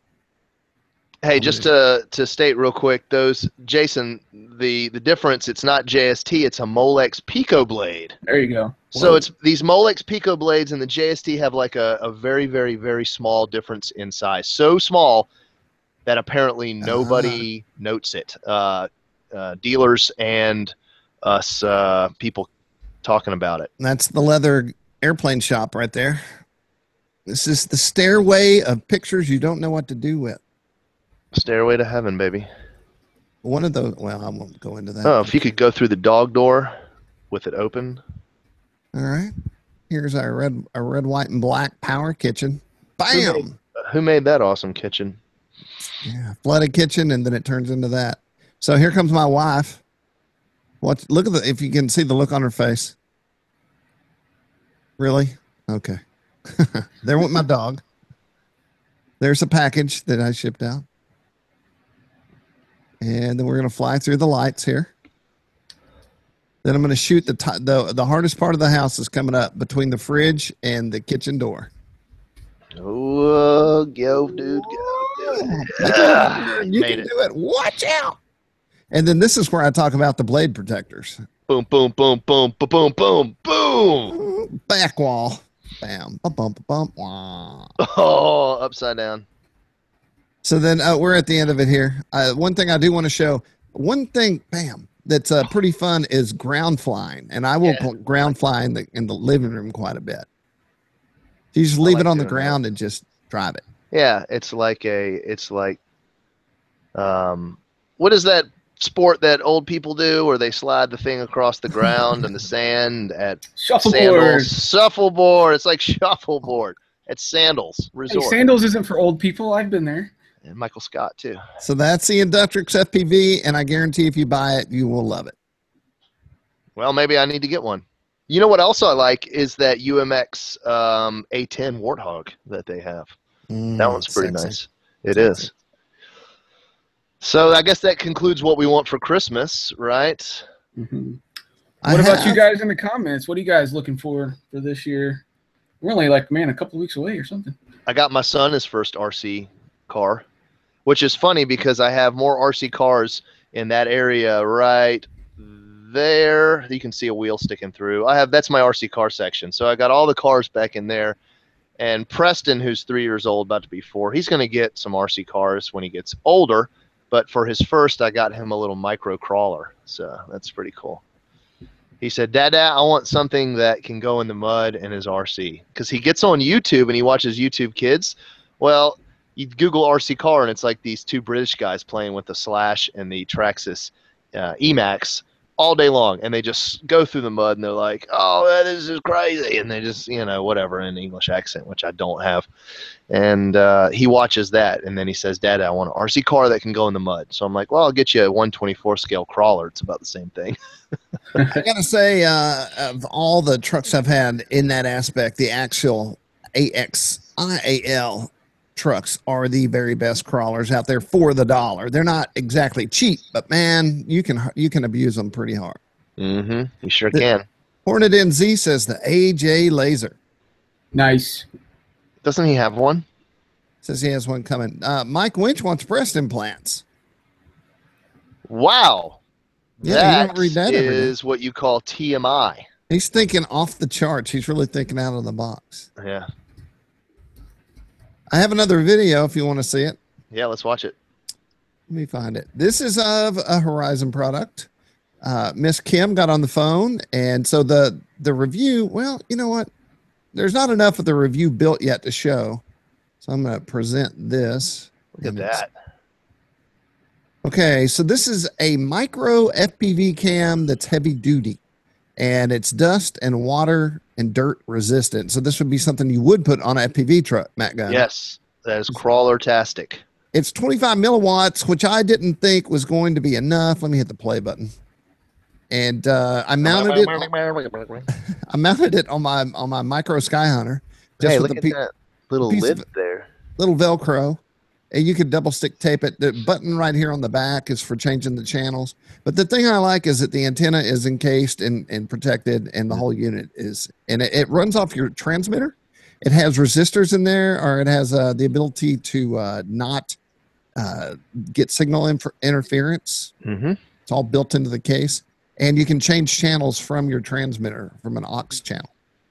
Hey, just to to state real quick, those Jason, the the difference. It's not JST. It's a Molex PicoBlade.
There you go.
So
Whoa.
it's these Molex PicoBlades and the JST have like a, a very very very small difference in size. So small that apparently nobody notes it. Uh, uh, dealers and us uh, people talking about it.
That's the leather airplane shop right there. This is the stairway of pictures you don't know what to do with.
Stairway to heaven, baby.
One of those. Well, I won't go into that.
Oh, if you could go through the dog door with it open.
All right. Here's our red, our red, white, and black power kitchen.
made-
Bam.
Who made that awesome kitchen?
Yeah, flooded kitchen, and then it turns into that. So here comes my wife. What? Look at the. If you can see the look on her face. Really? Okay. there went my dog. There's a package that I shipped out, and then we're gonna fly through the lights here. Then I'm gonna shoot the ti the the hardest part of the house is coming up between the fridge and the kitchen door.
Oh, go, dude, go, dude.
You
Ah,
can, you
made
can
it.
do it. Watch out. And then this is where I talk about the blade protectors.
Boom, boom, boom, boom, boom, boom, boom, boom.
Back wall. Bam. Bum, bum, bum, bum.
Oh, upside down.
So then uh, we're at the end of it here. Uh, one thing I do want to show, one thing, bam, that's uh, pretty fun is ground flying. And I will
Yeah.
put ground fly in the, in the living room quite a bit. You just leave
like
it on the
doing that.
ground and just drive it.
Yeah, it's like a, it's like, um, what is that sport that old people do, where they slide the thing across the ground and the sand at
Shuffleboard.
Sandals. Shuffleboard. It's like shuffleboard. It's Sandals
Hey,
Resort.
sandals isn't for old people. I've been there.
And Michael Scott too.
So that's the Inductrix FPV, and I guarantee if you buy it, you will love it.
Well, maybe I need to get one. You know what else I like is that UMX um, A10 Warthog that they have.
Mm,
That one's pretty
sexy.
nice. It is. So I guess that concludes what we want for Christmas, right?
Mhm.
I
What about you guys in the comments? What are you guys looking for for this year? We're only like, man, a couple weeks away or something.
I got my son his first RC car, which is funny because I have more RC cars in that area right there. You can see a wheel sticking through. I have that's my RC car section. So I got all the cars back in there. And Preston, who's three years old, about to be four, he's going to get some RC cars when he gets older. But for his first, I got him a little micro crawler. So that's pretty cool. He said, Dada, I want something that can go in the mud in his RC. Because he gets on YouTube and he watches YouTube kids. Well, you Google RC car and it's like these two British guys playing with the Slash and the Traxxas uh, E-Maxx all day long. And they just go through the mud and they're like, oh, this is crazy. And they just, you know, whatever in English accent, which I don't have. And uh, he watches that and then he says, Dad, I want an RC car that can go in the mud. So I'm like, well, I'll get you a 124 scale crawler. It's about the same thing.
I gotta say, uh, of all the trucks I've had in that aspect, the actual AXIAL trucks are the very best crawlers out there for the dollar. They're not exactly cheap, but man, you can you can abuse them pretty hard.
Mm-hmm. You sure
The-
can.
Hornet NZ says the AJ Laser
Nice.
Doesn't he have one?
says he has one coming. Uh, Mike Winch wants breast implants.
Wow.
Yeah, you
that
don't read that every day.
is what you call TMI.
He's thinking off the charts. He's really thinking out of the box.
Yeah.
I have another video if you want to see it.
Yeah, let's watch it.
Let me find it. This is of a Horizon product. Uh, Miss Kim got on the phone, and so the the review. Well, you know what? There's not enough of the review built yet to show, so I'm going to present this.
Look at that.
Okay, so this is a micro FPV cam that's heavy duty, and it's dust and water and dirt resistant. So this would be something you would put on a FPV truck, Matt Gunn.
Yes, that is crawler-tastic.
It's 25 milliwatts, which I didn't think was going to be enough. Let me hit the play button. And uh, I mounted it. I mounted it on my on my micro Sky Hunter, just
hey,
with
look at
pe-
that little lid there.
little Velcro. And you could double stick tape it. The button right here on the back is for changing the channels. But the thing I like is that the antenna is encased and, and protected, and the whole unit is, and it, it runs off your transmitter. It has resistors in there, or it has uh, the ability to uh, not uh, get signal inf- interference.
Mm-hmm.
It's all built into the case, and you can change channels from your transmitter from an aux channel.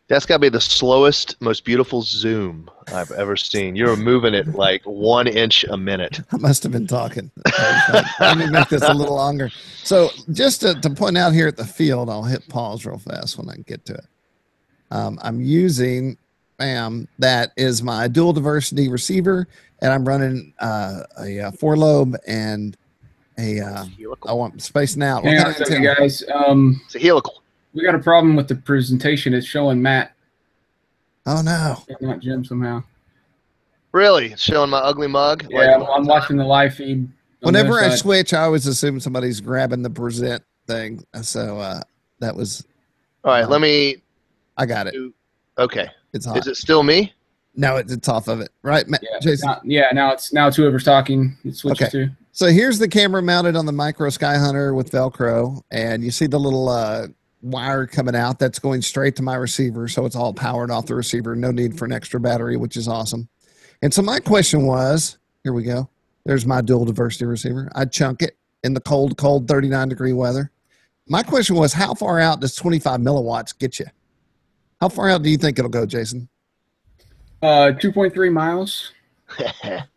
That's got to be the slowest, most beautiful zoom I've ever seen. You're moving it like one inch a minute.
I must have been talking. Let me make this a little longer. So, just to, to point out here at the field, I'll hit pause real fast when I get to it. Um, I'm using, bam, that is my dual diversity receiver, and I'm running uh, a, uh four lobe and a. Uh, I want spacing out.
Hang on a second, guys. Um,
It's a helical.
We got a problem with the presentation. It's showing Matt,
Oh no!
not Jim somehow.
Really? It's showing my ugly mug?
Yeah,
Like,
I'm, I'm watching the live feed.
Whenever I switch, I always assume somebody's grabbing the present thing. So uh, that was
All right, let me.
I got it.
Okay.
It's hot.
Is it still me?
No, it, it's off of it, right, Ma-
Yeah,
Jason?
now, yeah, now it's now it's whoever's talking. It switches
Okay.
to.
So here's the camera mounted on the Micro Sky Hunter with Velcro, and you see the little uh, wire coming out that's going straight to my receiver. So it's all powered off the receiver. No need for an extra battery, which is awesome. And so my question was here we go. There's my dual diversity receiver. I chunk it in the cold, cold 39 degree weather. My question was how far out does 25 milliwatts get you? How far out do you think it'll go, Jason?
Uh, 2.3 miles.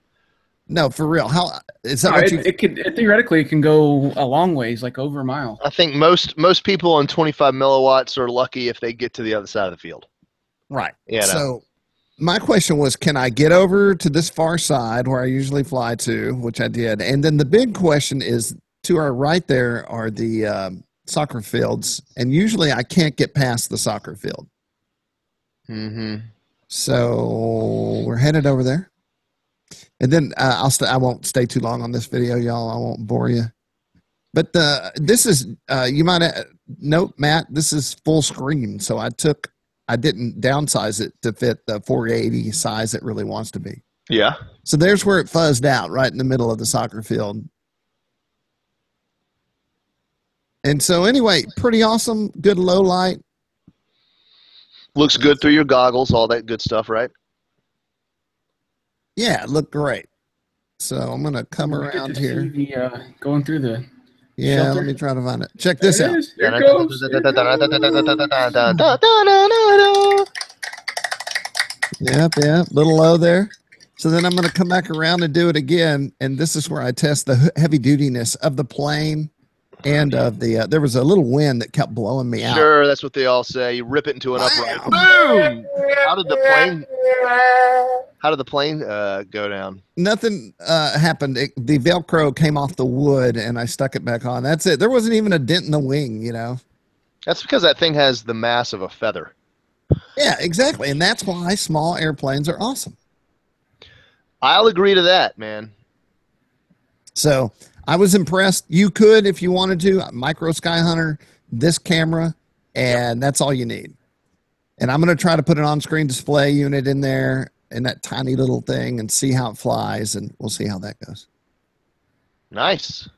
No, for real. How is that
No,
what
it,
you
it could it, theoretically it can go a long ways, like over a mile.
I think most most people on 25 milliwatts are lucky if they get to the other side of the field.
Right.
You know?
So my question was, can I get over to this far side where I usually fly to, which I did? And then the big question is to our right there are the um, soccer fields, and usually I can't get past the soccer field.
Mm-hmm.
So we're headed over there, and then uh, I'll st- I won't stay too long on this video, y'all. I won't bore you. But the this is uh, you might uh, note, Matt. This is full screen, so I took I didn't downsize it to fit the 480 size it really wants to be.
Yeah.
So there's where it fuzzed out, right in the middle of the soccer field. And so anyway, pretty awesome, good low light.
Looks good through your goggles, all that good stuff, right?
Yeah, it looked great. So I'm gonna come
at
around
the
here.
TV, uh, going through the.
Yeah,
Shelter.
let me try to find it. Check this
There
out.
it. There it goes. There goes.
Yep, yep. Little low there. So then I'm going to come back around and do it again. And this is where I test the heavy dutiness of the plane and of the. Uh, there was a little wind that kept blowing me out.
Sure, that's what they all say. You rip it into an upright.
Wow.
Boom! How did the plane? How did the plane uh, go down?
Nothing uh, happened. It, the Velcro came off the wood and I stuck it back on. That's it. There wasn't even a dent in the wing, you know?
That's because that thing has the mass of a feather.
Yeah, exactly. And that's why small airplanes are awesome.
I'll agree to that, man.
So I was impressed. You could, if you wanted to, micro sky hunter, this camera, and that's all you need. And I'm going to try to put an on-screen display unit in there in that tiny little thing and see how it flies, and we'll see how that goes.
Nice.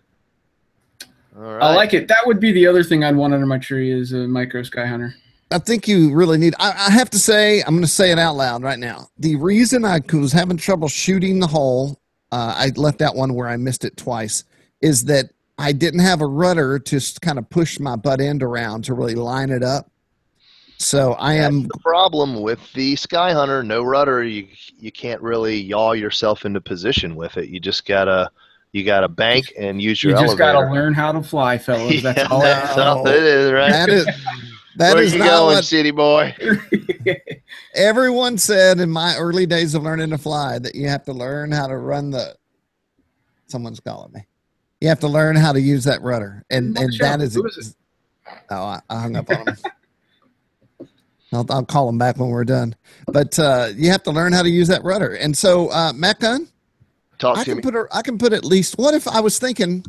All right.
I like it. That would be the other thing I'd want under my tree is a micro sky hunter.
I think you really need. I, I have to say, I'm going to say it out loud right now. The reason I was having trouble shooting the hole, uh, I left out one where I missed it twice, is that I didn't have a rudder to kind of push my butt end around to really line it up. So I am
the problem with the Sky Hunter, no rudder. You you can't really yaw yourself into position with it. You just gotta you gotta bank and use your.
You
your
just got to learn how to fly, fellas. That's
Yeah,
all.
that's
No.
all it is, right?
that is that
Where
is
you
not
going,
what
city boy?
everyone said in my early days of learning to fly that you have to learn how to run the. Someone's calling me. You have to learn how to use that rudder, and and
Watch
that
out.
is. Oh, I, I hung up on him. I'll, I'll call him back when we're done. But uh, you have to learn how to use that rudder. And so, uh, Matt Gunn,
Talk
I
to
can
me.
put a, I can put at least. What if I was thinking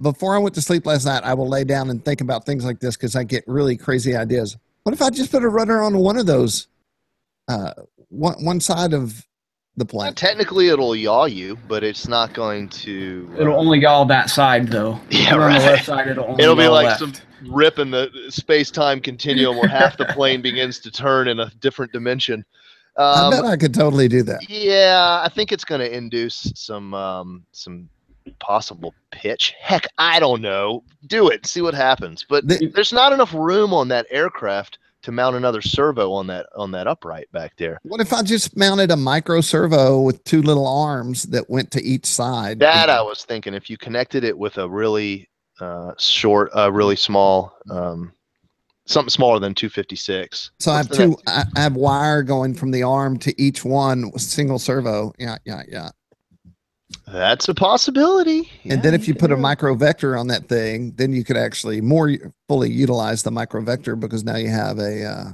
before I went to sleep last night? I will lay down and think about things like this because I get really crazy ideas. What if I just put a rudder on one of those, uh, one one side of the
Well,
plane?
technically, it'll yaw you, but it's not going to. uh,
It'll only yaw that side though.
Yeah,
If you're On the
right.
left side, it'll only
It'll be like
left.
some rip in the space-time continuum where half the plane begins to turn in a different dimension.
I
Um,
bet I could totally do that.
Yeah, I think it's going to induce some um, some possible pitch. Heck, I don't know. Do it, see what happens. But
The-
there's not enough room on that aircraft to mount another servo on that on that upright back there.
What if I just mounted a micro servo with two little arms that went to each side?
That I was thinking, if you connected it with a really uh, short, uh, really small, um, something smaller than 256.
So I have two. I, I have wire going from the arm to each one, single servo. Yeah, yeah, yeah.
That's a possibility.
and then if you put a micro vector on that thing, then you could actually more fully utilize the micro vector because now you have a uh,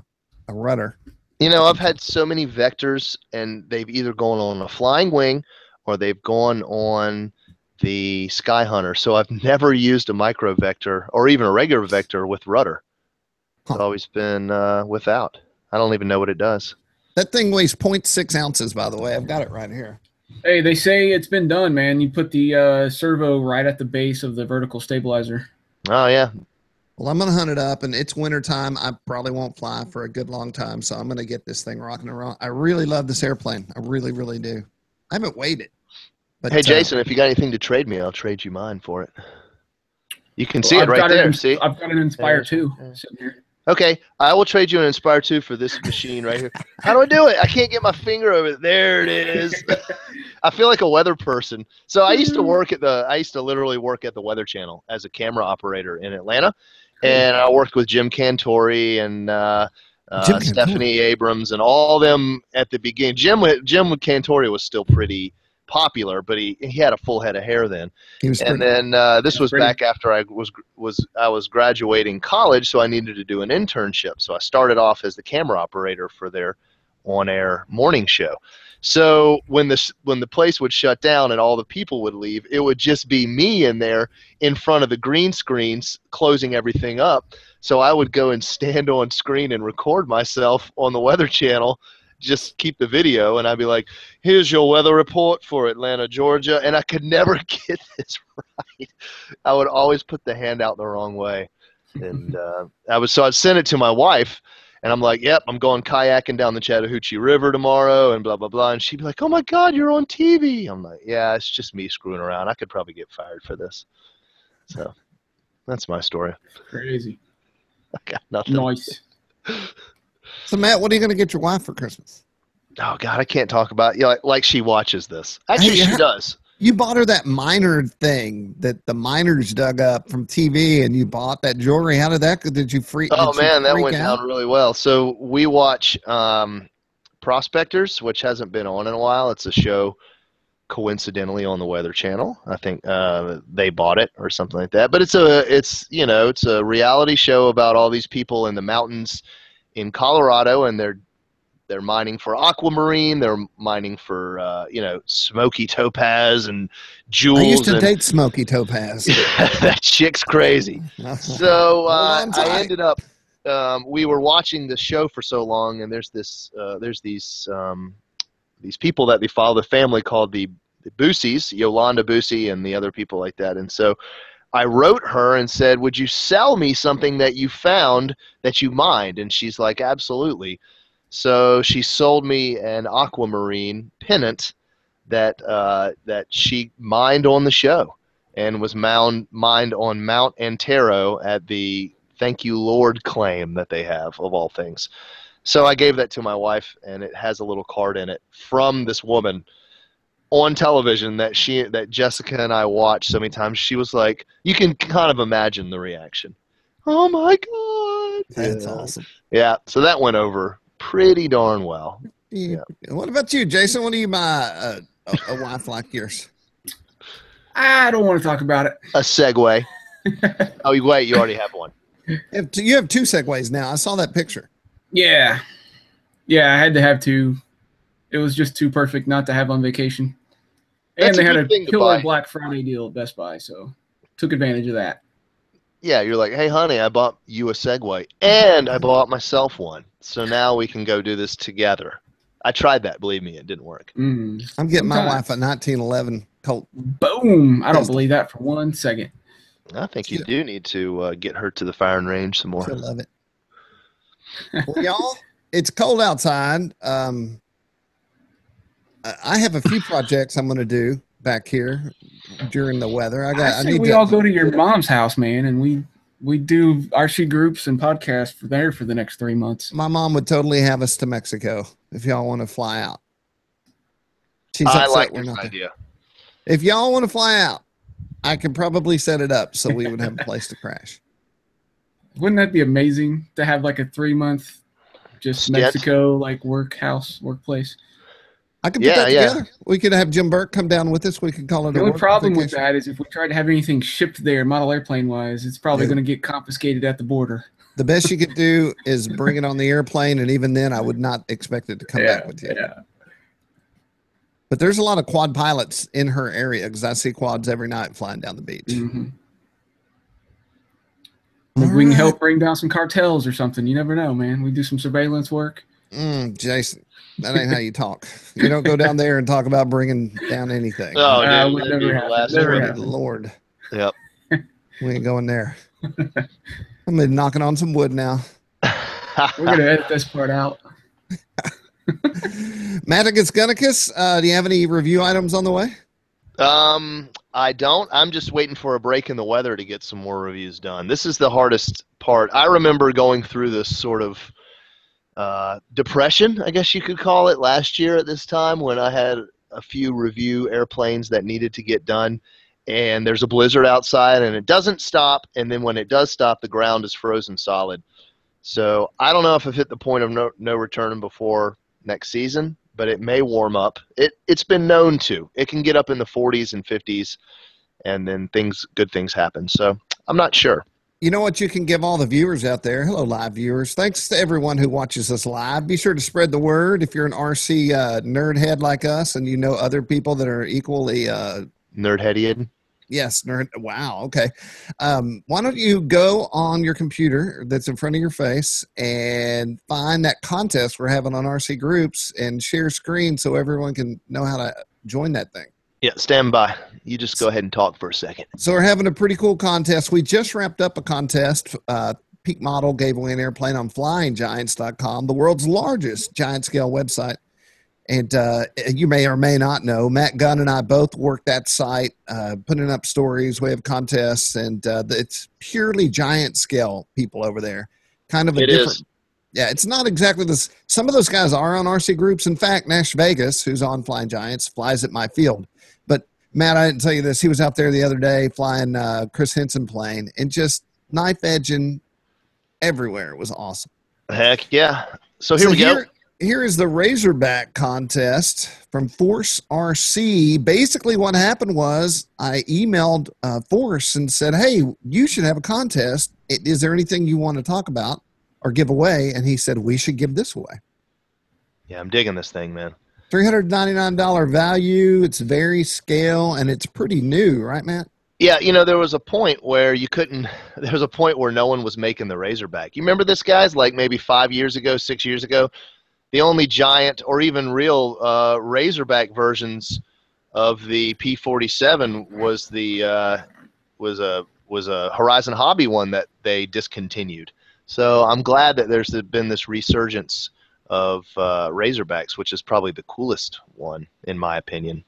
a rudder.
You know, I've had so many vectors, and they've either gone on a flying wing or they've gone on the Sky Hunter. So I've never used a micro vector or even a regular vector with rudder. It's
Huh.
always been uh, without. I don't even know what it does.
That thing weighs 0.6 ounces, by the way. I've got it right here.
Hey, they say it's been done, man. You put the uh, servo right at the base of the vertical stabilizer.
Oh yeah,
Well, I'm gonna hunt it up, and it's winter time. I probably won't fly for a good long time, so I'm gonna get this thing rocking around. I really love this airplane. I really, really do. I haven't weighed it. But,
hey
uh,
Jason, if you got anything to trade me, I'll trade you mine for it. You can see
I've
it right
got
there.
An,
see?
I've got an Inspire
Yeah,
too
yeah.
sitting here.
Okay, I will trade you an Inspire 2 for this machine right here. How do I do it? I can't get my finger over it. There it is. I feel like a weather person. So I used to work at the I used to literally work at the Weather Channel as a camera operator in Atlanta. And I worked with Jim Cantore and uh, uh, Stephanie Abrams and all them at the beginning. Jim Jim Cantore was still pretty popular, but he he had a full head of hair then.
He was
And
pretty,
then uh, this was
pretty-
back after I was was I was graduating college, so I needed to do an internship. So I started off as the camera operator for their on-air morning show. So when this when the place would shut down and all the people would leave, it would just be me in there in front of the green screens closing everything up. So I would go and stand on screen and record myself on the Weather Channel, just keep the video, and I'd be like, "Here's your weather report for Atlanta, Georgia," and I could never get this right. I would always put the hand out the wrong way, and uh, I was so I'd send it to my wife, and I'm like, "Yep, I'm going kayaking down the Chattahoochee River tomorrow," and blah blah blah, and she'd be like, "Oh my God, you're on TV!" I'm like, "Yeah, it's just me screwing around. I could probably get fired for this." So that's my story.
Crazy.
I got nothing.
Nice.
So Matt, what are you going to get your wife for Christmas?
Oh God, I can't talk about yeah, like, like she watches this. Actually,
Hey,
she
how-
does.
You bought her that miner thing that the miners dug up from TV, and you bought that jewelry. How did that? go? Did you freak?
Oh man, that went
out?
down really well. So we watch um, Prospectors, which hasn't been on in a while. It's a show coincidentally on the Weather Channel. I think uh, they bought it or something like that. But it's a it's you know it's a reality show about all these people in the mountains in Colorado, and they're they're mining for aquamarine. They're mining for uh, you know smoky topaz and jewels.
I used to
and-
date Smoky Topaz.
that chick's crazy so uh, I ended up. Um, we were watching the show for so long, and there's this, uh, there's these, um, these people that they follow the family called the, the Boosies, Yolanda Boosie, and the other people like that. And so, I wrote her and said, "Would you sell me something that you found that you mined?" And she's like, "Absolutely." So she sold me an aquamarine pennant that uh, that she mined on the show and was mound, mined on Mount Antero at the Thank You Lord claim that they have, of all things. So I gave that to my wife, and it has a little card in it from this woman on television that she that Jessica and I watched so many times. She was like, you can kind of imagine the reaction. Oh my god!
That's
yeah.
awesome.
Yeah, so that went over pretty darn well.
You- What about you, Jason? What do you buy a, a, a wife like yours?
I don't want to talk about it.
A segue. oh, you wait, you already have one.
You have two, you have two segways now. I saw that picture.
Yeah. Yeah, I had to have two. It was just too perfect not to have on vacation. And they
a
had a killer. Black Friday deal at Best Buy, so took advantage of that.
Yeah, you're like, hey, honey, I bought you a Segway, and I bought myself one. So now we can go do this together. I tried that. Believe me, it didn't work.
Mm.
I'm getting my wife a 1911 Colt.
Boom! I don't believe that for one second.
I think you do need to uh, get her to the firing range some more.
She'll love it. well, y'all, it's cold outside. Um, I- I have a few projects I'm going to do back here during the weather. I
I,
got. I,
say
need
we
to.
all go to your mom's house, man, and we we do RC groups and podcasts for there for the next three months.
my mom would totally have us to Mexico if y'all want to fly out. She's
I like this idea.
If y'all want to fly out, I can probably set it up so we would have a place to crash.
Wouldn't that be amazing to have like a three month just Mexico like workhouse workplace?
I could put
Yeah,
that
yeah.
We could have Jim Burke come down with us. We could call it
The
a
only problem with that is if we try to have anything shipped there, model airplane wise, it's probably
Yeah.
going to get confiscated at the border.
The best you could do is bring it on the airplane, and even then, I would not expect it to come back with you.
yeah.
But there's a lot of quad pilots in her area because I see quads every night flying down the beach.
Mhm. Maybe we can help bring down some cartels or something. You never know, man. We do some surveillance work.
Mm, Jason, that ain't how you talk. You don't go down there and talk about bringing down anything.
Oh,
Uh,
dude,
would
that'd
never
the
Never
one.
Lord.
Yep.
We ain't going there. I'm been knocking on some wood now.
We're going to edit this part out.
Maticus Gunnicus, uh, do you have any review items on the way?
Um, I don't. I'm just waiting for a break in the weather to get some more reviews done. This is the hardest part. I remember going through this sort of uh, depression, I guess you could call it, last year at this time when I had a few review airplanes that needed to get done. And there's a blizzard outside, and it doesn't stop. And then when it does stop, the ground is frozen solid. So I don't know if I've hit the point of no, no return before next season, but it may warm up. It it's been known to. It can get up in the 40s and 50s, and then things good things happen. So I'm not sure.
You know what you can give all the viewers out there? Hello, live viewers. Thanks to everyone who watches us live. Be sure to spread the word. If you're an RC uh, nerd head like us and you know other people that are equally, uh,
Nerd headed.
yes, nerd. Wow. Okay. Um, why don't you go on your computer that's in front of your face and find that contest we're having on RC groups and share screen so everyone can know how to join that thing.
Yeah, stand by. You just go ahead and talk for a second.
So we're having a pretty cool contest. We just wrapped up a contest. Uh, Peak Model gave away an airplane on FlyingGiants.com, the world's largest giant scale website. And uh, you may or may not know, Matt Gunn and I both work that site, uh, putting up stories. We have contests, and uh, it's purely giant scale people over there. Kind of a
It
different.
is.
Yeah, it's not exactly this. Some of those guys are on RC groups. In fact, Nash Vegas, who's on Flying Giants, flies at my field. Matt, I didn't tell you this. He was out there the other day flying uh, Chris Henson plane and just knife edging everywhere. It was awesome.
Heck yeah. So here
So
we go.
Here, here is the Razorback contest from Force RC. Basically, what happened was I emailed uh, Force and said, "Hey, you should have a contest. Is there anything you want to talk about or give away?" And he said, "We should give this away."
Yeah, I'm digging this thing, man.
Three hundred ninety nine dollar value. It's very scale and it's pretty new, right, Matt?
Yeah, you know, there was a point where you couldn't. There was a point where no one was making the Razorback. You remember this, guys? Like maybe five years ago, six years ago, the only giant or even real uh, Razorback versions of the P47 was the uh, was a was a Horizon Hobby one that they discontinued. So I'm glad that there's been this resurgence of uh, Razorbacks, which is probably the coolest one in my opinion.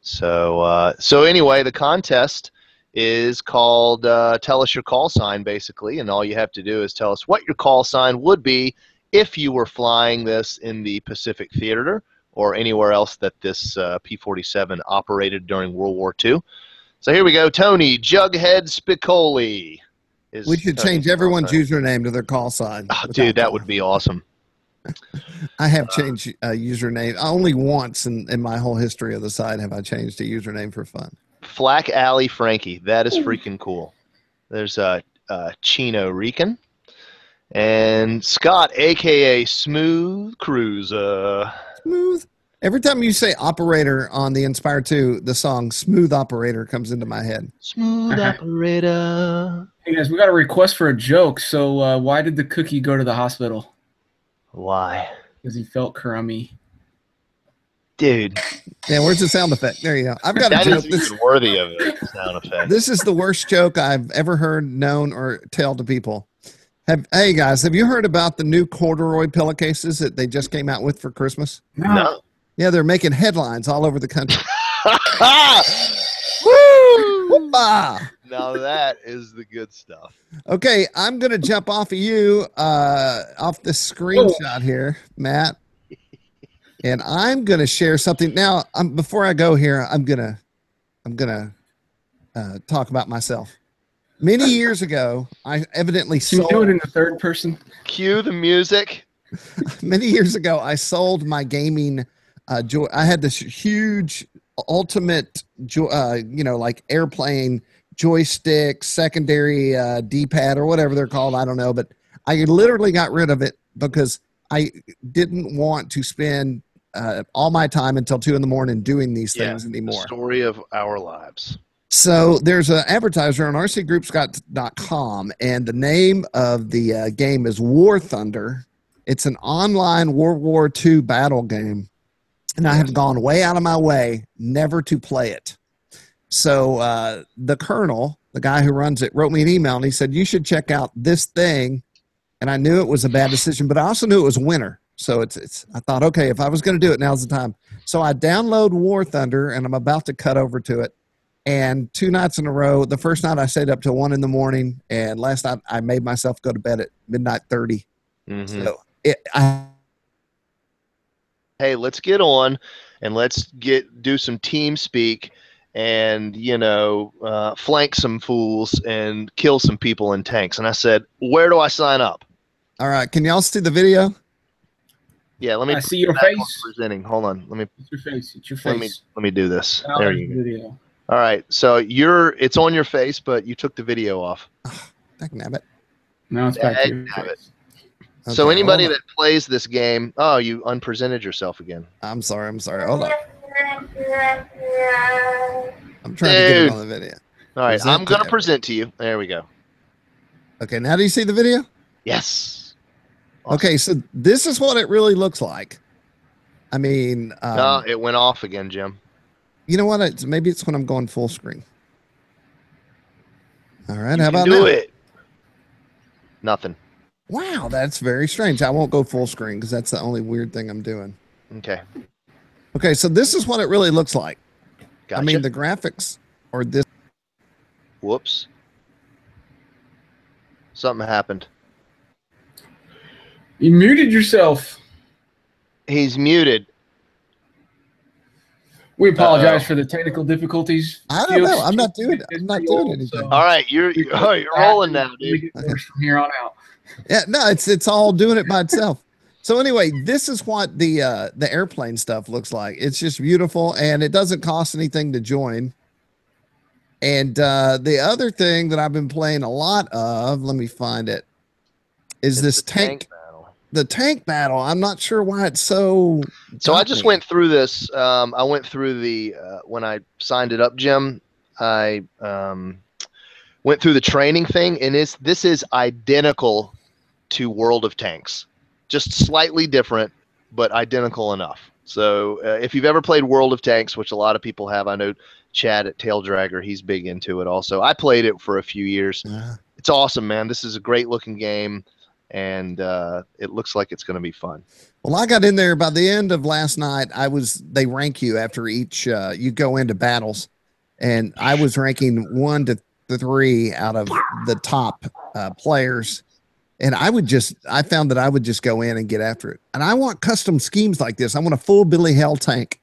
So, uh, so anyway, the contest is called uh, "Tell Us Your Call Sign," basically, and all you have to do is tell us what your call sign would be if you were flying this in the Pacific Theater or anywhere else that this uh, P-47 operated during World War II. So here we go, Tony Jughead Spicoli. is
We should change everyone's username to their call sign.
Oh, dude, that would be awesome.
I have changed uh, username only once in, in my whole history of the site have I changed a username for fun.
Flack Alley Frankie. That is freaking cool. There's uh, uh, Chino Rican. And Scott, aka Smooth Cruiser.
Smooth. Every time you say operator on the Inspire 2, the song Smooth Operator comes into my head.
Smooth operator.
Hey guys, we got a request for a joke. So uh, why did the cookie go to the hospital?
Why?
Because he felt crummy.
Dude,
Yeah, where's the sound effect? There you go. I've got a joke.
is
This,
even worthy of a sound effect.
this is the worst joke I've ever heard, known, or tell to people. Have, hey guys, have you heard about the new corduroy pillowcases that they just came out with for Christmas?
No.
Yeah, they're making headlines all over the country.
Woo! Now that is the good stuff.
Okay, I'm gonna jump off of you, uh, off the screenshot here, Matt, and I'm gonna share something. Now, um, before I go here, I'm gonna, I'm gonna uh, talk about myself. Many years ago, I evidently
Can you
sold.
do it in the third person?
Cue the music.
many years ago, I sold my gaming. Uh, joy. I had this huge, ultimate, jo- uh, you know, like airplane joystick, secondary uh, D-pad or whatever they're called. I don't know, but I literally got rid of it because I didn't want to spend uh, all my time until two in the morning doing these
Yeah,
things
The
anymore.
story of our lives.
So there's an advertiser on rcgroups.com, and the name of the uh, game is War Thunder. It's an online World War II battle game, and I have gone way out of my way never to play it. So uh, the colonel, the guy who runs it, wrote me an email, and he said you should check out this thing. And I knew it was a bad decision, but I also knew it was winter. So it's it's. I thought, okay, if I was going to do it, now's the time. So I download War Thunder, and I'm about to cut over to it and two nights in a row. The first night I stayed up till one in the morning, and last night I made myself go to bed at midnight 30
Mhm.
So it, I,
hey, let's get on and let's get do some team speak and you know uh, flank some fools and kill some people in tanks. And I said, where do I sign up?
all right, can y'all see the video?
Yeah, let me
I see your face.
presenting. Hold on. Let me
It's your face. It's your face
let me let me do this.
Now
There you go.
Video.
All right. So you're it's on your face, but you took the video off.
Heck, nabbit.
Now it's back to your
Dag nabbit.
face.
so anybody that plays this game, oh, you unpresented yourself again.
I'm sorry. I'm sorry. Hold on. I'm trying to get it on the video.
All right,
Present
I'm gonna present to you. There we go.
Okay, now do you see the video?
Yes. Awesome.
Okay, so this is what it really looks like. I mean, um,
no, it went off again, Jim.
you know what? It's, maybe it's when I'm going full screen. All right,
You
how about
do
now?
it? Nothing.
Wow, that's very strange. I won't go full screen because that's the only weird thing I'm doing.
Okay.
Okay, so this is what it really looks like.
Gotcha.
I mean, the graphics or this.
Whoops. Something happened.
You muted yourself.
He's muted.
We apologize
Uh-oh.
for the technical difficulties.
I don't know. I'm not doing it. I'm not doing anything.
All right, you're you're, oh, you're rolling now, dude.
from here on out.
Yeah, no, it's it's all doing it by itself. So anyway, this is what the uh the airplane stuff looks like. It's just beautiful and it doesn't cost anything to join. And uh the other thing that I've been playing a lot of, let me find it, is
It's
this tank,
battle.
the tank battle. I'm not sure why it's so
So I just went through this. Um, I went through the uh, when I signed it up, Jim. I um, went through the training thing, and it's this is identical to World of Tanks, just slightly different, but identical enough. So uh, if you've ever played World of Tanks, which a lot of people have, I know Chad at Tail Dragger, he's big into it. Also, I played it for a few years.
Uh,
It's awesome, man. This is a great looking game, and uh, it looks like it's going to be fun.
Well, I got in there by the end of last night. I was they rank you after each uh you go into battles, and I was ranking one to three out of the top uh, players. And I would just I found that I would just go in and get after it. And I want custom schemes like this. I want a full Billy Hell tank.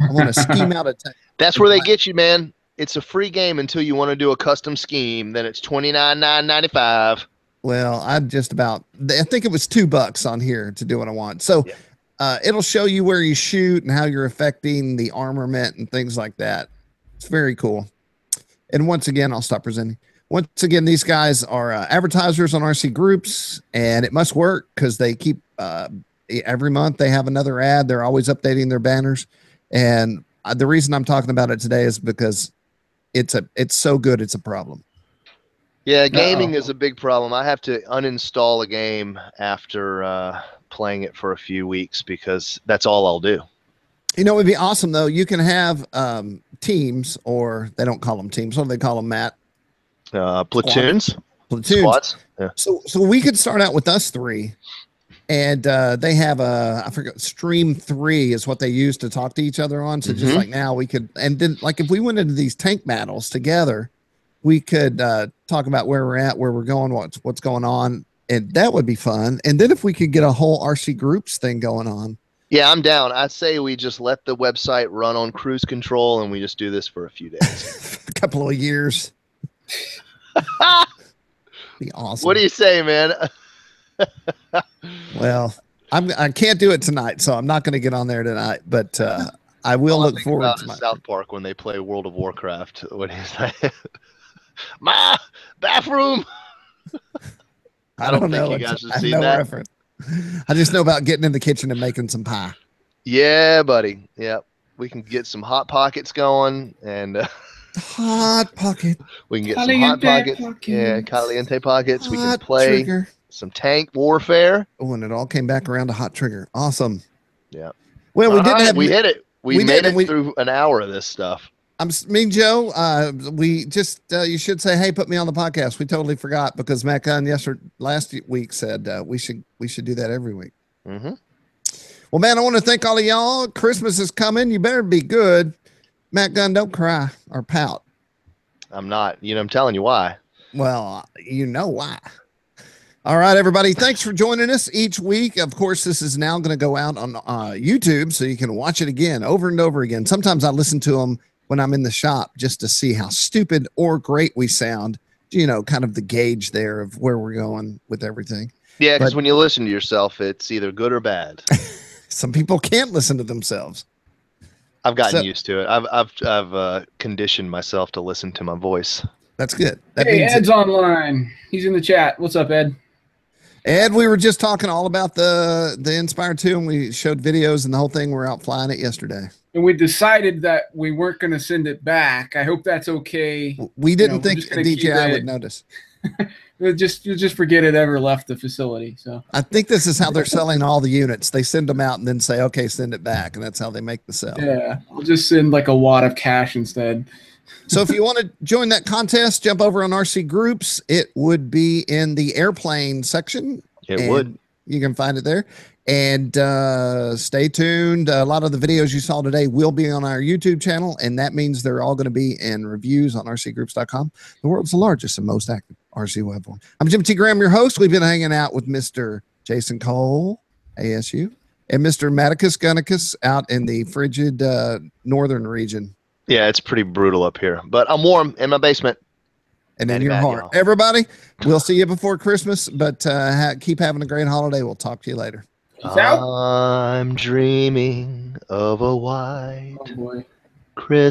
I want to scheme out a tank.
That's where they get you, man. It's a free game until you want to do a custom scheme. Then it's twenty nine nine ninety five.
Well, I just about I think it was two bucks on here to do what I want. So
Yeah.
uh, it'll show you where you shoot and how you're affecting the armament and things like that. It's very cool. And once again, I'll stop presenting. Once again, these guys are uh, advertisers on RC groups, and it must work because they keep uh, every month they have another ad. They're always updating their banners, and uh, the reason I'm talking about it today is because it's a it's so good it's a problem.
Yeah, gaming
Uh-oh.
is a big problem. I have to uninstall a game after uh, playing it for a few weeks because that's all I'll do.
You know, it'd be awesome though. You can have um, teams, or they don't call them teams. What do they call them, Matt?
Uh, platoons,
Platoons.
squads. Yeah.
So, so we could start out with us three, and uh, they have a I forget Stream Three is what they use to talk to each other on. So just
Mhm.
like now, we could, and then like if we went into these tank battles together, we could uh, talk about where we're at, where we're going, what's what's going on, and that would be fun. And then if we could get a whole RC groups thing going on,
Yeah, I'm down. I say we just let the website run on cruise control and we just do this for a few days.
a couple of years, be awesome.
what do you say, man?
Well, I'm I can't do it tonight, so I'm not going to get on there tonight. But uh, I will
All
look forward to my.
South Park when they play World of Warcraft. What is that? My bathroom. I don't think
know.
you guys have seen
no
that.
reference. I just know about getting in the kitchen and making some pie.
Yeah, buddy. Yep. We can get some hot pockets going, and uh,
Hot pocket.
we can get some hot
Caliente
pockets. Yeah, caliente pockets. We can play
trigger.
some tank warfare.
Oh, and it all came back around to hot trigger. Awesome.
Yeah.
Well, we
All
didn't
right,
have.
we hit it. We,
we
made
did,
it
and we-
through an hour of this stuff.
I'm s- me and Joe. Uh, we just uh, you should say, hey, put me on the podcast. We totally forgot because Matt Gunn yesterday last week said uh, we should we should do that every week.
Mm-hmm.
Well, man, I want to thank all of y'all. Christmas is coming. You better be good. Matt Gunn, don't cry or pout.
I'm not. You know, I'm telling you why.
Well, you know why. All right, everybody. Thanks for joining us each week. Of course, this is now going to go out on uh, YouTube, so you can watch it again over and over again. Sometimes I listen to them when I'm in the shop just to see how stupid or great we sound. You know, kind of the gauge there of where we're going with everything.
Yeah, because when you listen to yourself, it's either good or bad.
Some people can't listen to themselves.
I've gotten
So-
used to it. I've I've I've uh, conditioned myself to listen to my voice.
That's good. That
hey,
means
Ed's online. He's in the chat. What's up, Ed?
Ed, we were just talking all about the the Inspire 2 and we showed videos and the whole thing. We're out flying it yesterday.
And we decided that we weren't going to send it back. I hope that's okay.
We didn't
we're
think
just gonna
DJI would notice.
We'll just you'll just forget it ever left the facility. So
I think this is how they're selling all the units. They send them out and then say, okay, send it back. And that's how they make the sale.
yeah, we'll just send like a wad of cash instead.
So if you want to join that contest, jump over on RC Groups. It would be in the airplane section.
It would.
You can find it there. And uh, stay tuned. A lot of the videos you saw today will be on our YouTube channel, and that means they're all going to be in reviews on rcgroups.com, the world's largest and most active RC web forum. I'm Jim T. Graham, your host. We've been hanging out with Mr. Jason Cole, ASU, and Mr. Maticus Gunnicus out in the frigid uh, northern region
Yeah, it's pretty brutal up here, but I'm warm in my basement.
and in
Matty
your
Matt,
heart.
y'all.
Everybody, we'll see you before Christmas, but uh, ha- keep having a great holiday. We'll talk to you later.
Peace out.
I'm dreaming of a white
Oh boy.
Christmas.